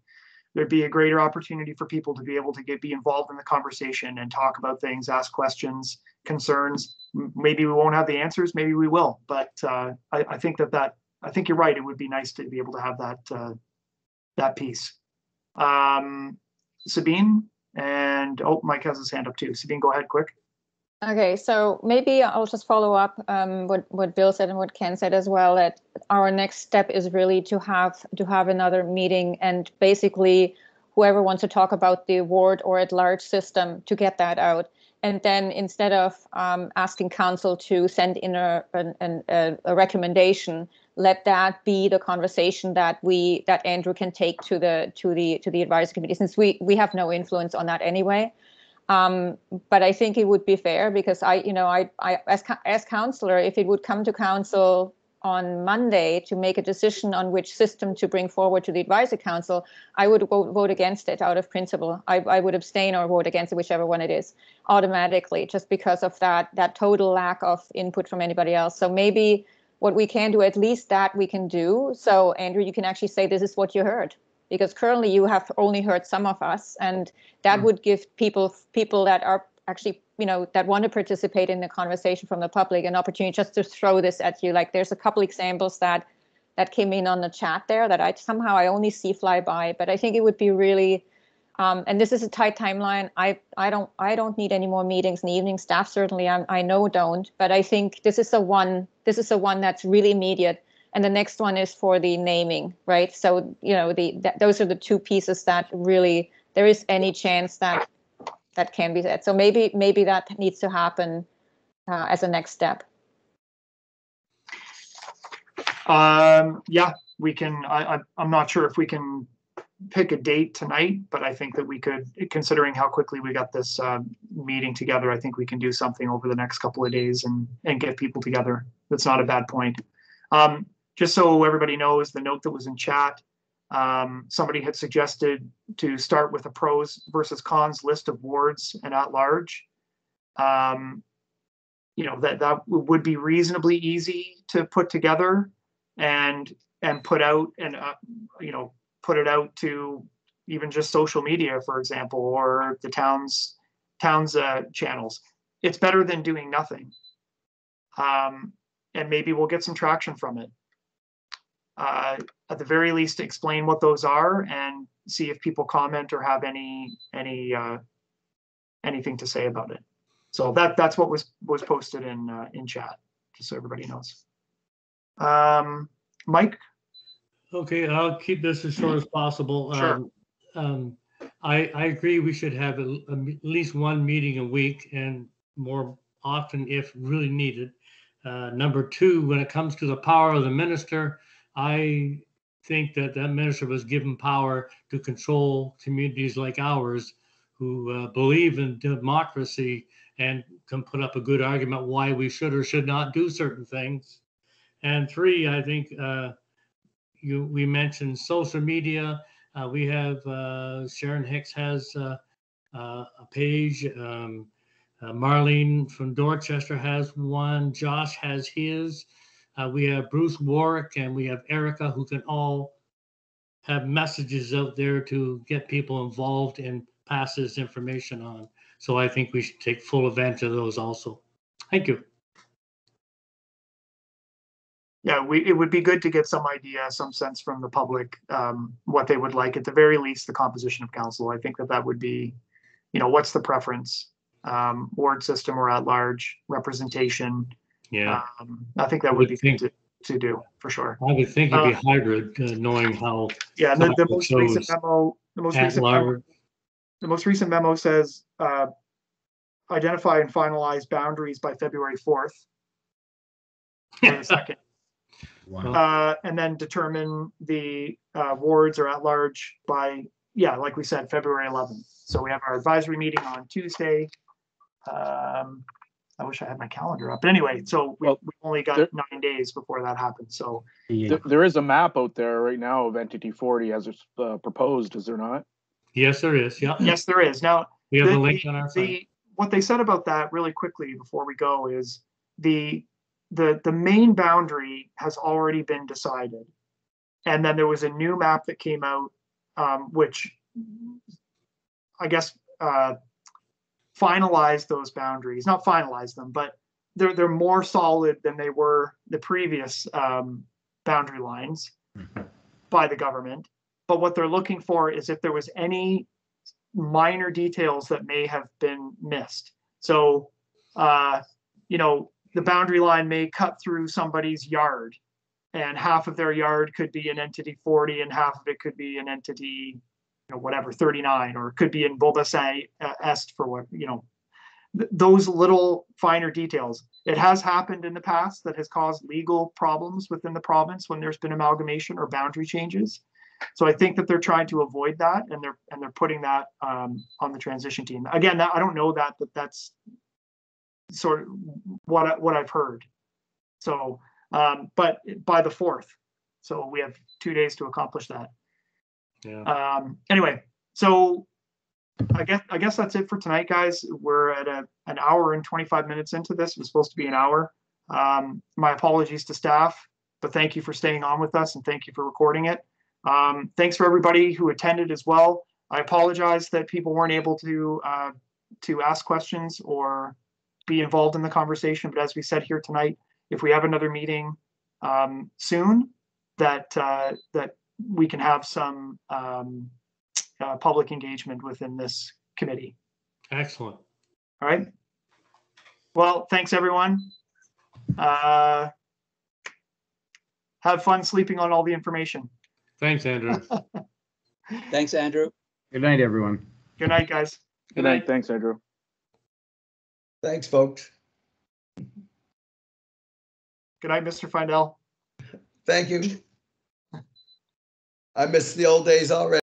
there'd be a greater opportunity for people to be able to get be involved in the conversation and talk about things, ask questions, concerns. Maybe we won't have the answers, maybe we will, but uh, I, I think that that I think you're right. It would be nice to be able to have that uh, that piece. Um, Sabine and oh, Mike has his hand up too. Sabine, go ahead, quick. Okay, so maybe I'll just follow up um, what what Bill said and what Ken said as well. That our next step is really to have to have another meeting and basically whoever wants to talk about the award or at large system to get that out. And then instead of um, asking council to send in a, an, a, a recommendation, let that be the conversation that we that Andrew can take to the to the to the advisory committee since we we have no influence on that anyway. Um, but I think it would be fair because I, you know, I, I as as councilor, if it would come to council on Monday to make a decision on which system to bring forward to the advisory council, I would vote, vote against it out of principle. I, I would abstain or vote against it, whichever one it is, automatically, just because of that that total lack of input from anybody else. So maybe what we can do, at least that we can do. So Andrew, you can actually say this is what you heard. Because currently you have only heard some of us and that Mm. would give people people that are actually you know that want to participate in the conversation from the public an opportunity just to throw this at you. Like there's a couple examples that that came in on the chat there that i somehow i only see fly by but i think it would be really um, and this is a tight timeline. I i don't i don't need any more meetings in the evening. Staff certainly i i know don't but i think this is a one this is a one that's really immediate and the next one is for the naming right so you know the that, those are the two pieces that really there is any chance that that can be said. So maybe maybe that needs to happen uh, as a next step. Um, yeah, we can, I, I, I'm not sure if we can pick a date tonight, but I think that we could, considering how quickly we got this, um, meeting together, I think we can do something over the next couple of days and, and get people together. That's not a bad point. Um, just so everybody knows, the note that was in chat, um, somebody had suggested to start with a pros versus cons list of wards and at large. Um, you know, that, that would be reasonably easy to put together and, and put out and, uh, you know, put it out to even just social media, for example, or the town's, town's, uh, channels. It's better than doing nothing. Um, and maybe we'll get some traction from it. Uh, at the very least, explain what those are and see if people comment or have any, any, uh, anything to say about it. So that, that's what was, was posted in, uh, in chat, just so everybody knows. Um, Mike? Okay, I'll keep this as short as possible. Sure. Um, Um, I, I agree, we should have at at least one meeting a week and more often if really needed. Uh, number two, when it comes to the power of the minister, I think that that minister was given power to control communities like ours who uh, believe in democracy and can put up a good argument why we should or should not do certain things. And three, I think uh, you, we mentioned social media. Uh, we have, uh, Sharon Hicks has, uh, uh, a page. Um, Marlene from Dorchester has one. Josh has his. Uh, we have Bruce Warwick and we have Erica who can all have messages out there to get people involved and pass this information on. So I think we should take full advantage of those also. Thank you. Yeah, we, it would be good to get some idea, some sense from the public, um, what they would like, at the very least, the composition of council. I think that that would be, you know, what's the preference? Um, ward system or at large representation. Yeah, Um, I think that would would be good think- to, to do, for sure. I would think it'd be hybrid, uh, knowing how Yeah, the, the most recent memo, the most recent memo, the most recent memo says, uh, identify and finalize boundaries by February fourth. Second, Wow. uh, and then determine the, uh, wards or at large by, yeah, like we said, February eleventh. So we have our advisory meeting on Tuesday. Um, I wish I had my calendar up, but anyway, so we, Well, we only got there- nine days before that happens, so. Yeah. There, there is a map out there right now of entity forty as it's uh, proposed, is there not? Yes, there is. Yeah, Yes, there is. Now, we have a the- link on our site. the, what they said about that really quickly before we go is the, the, the main boundary has already been decided. And then there was a new map that came out, um, which I guess, uh, finalized those boundaries, not finalize them, but they're, they're more solid than they were the previous, um, boundary lines by the government. But what they're looking for is if there was any minor details that may have been missed. So, uh, you know, the boundary line may cut through somebody's yard and half of their yard could be an entity 40 and half of it could be an entity, know, whatever, 39, or it could be in Beaubassin uh, Est for what, you know, th- those little finer details. It has happened in the past that has caused legal problems within the province when there's been amalgamation or boundary changes. So I think that they're trying to avoid that and they're, and they're putting that um, on the transition team. Again, that, I don't know that, but that's sort of what, I- what I've heard. So, um, but by the fourth, so we have two days to accomplish that. Um, anyway, so I guess, I guess that's it for tonight, guys. We're at a, an hour and 25 minutes into this. It was supposed to be an hour. Um, my apologies to staff, but thank you for staying on with us and thank you for recording it. Um, thanks for everybody who attended as well. I apologize that people weren't able to, uh, to ask questions or be involved in the conversation, but as we said here tonight, if we have another meeting, um, soon, that, uh, that we can have some, um, uh, public engagement within this committee. Excellent. All right. Well, thanks, everyone. Uh, have fun sleeping on all the information. Thanks, Andrew. Thanks, Andrew. Good night, everyone. Good night, guys. Good night. Thanks, Andrew. Thanks, folks. Good night, Mr. Findell. Thank you. I miss the old days already.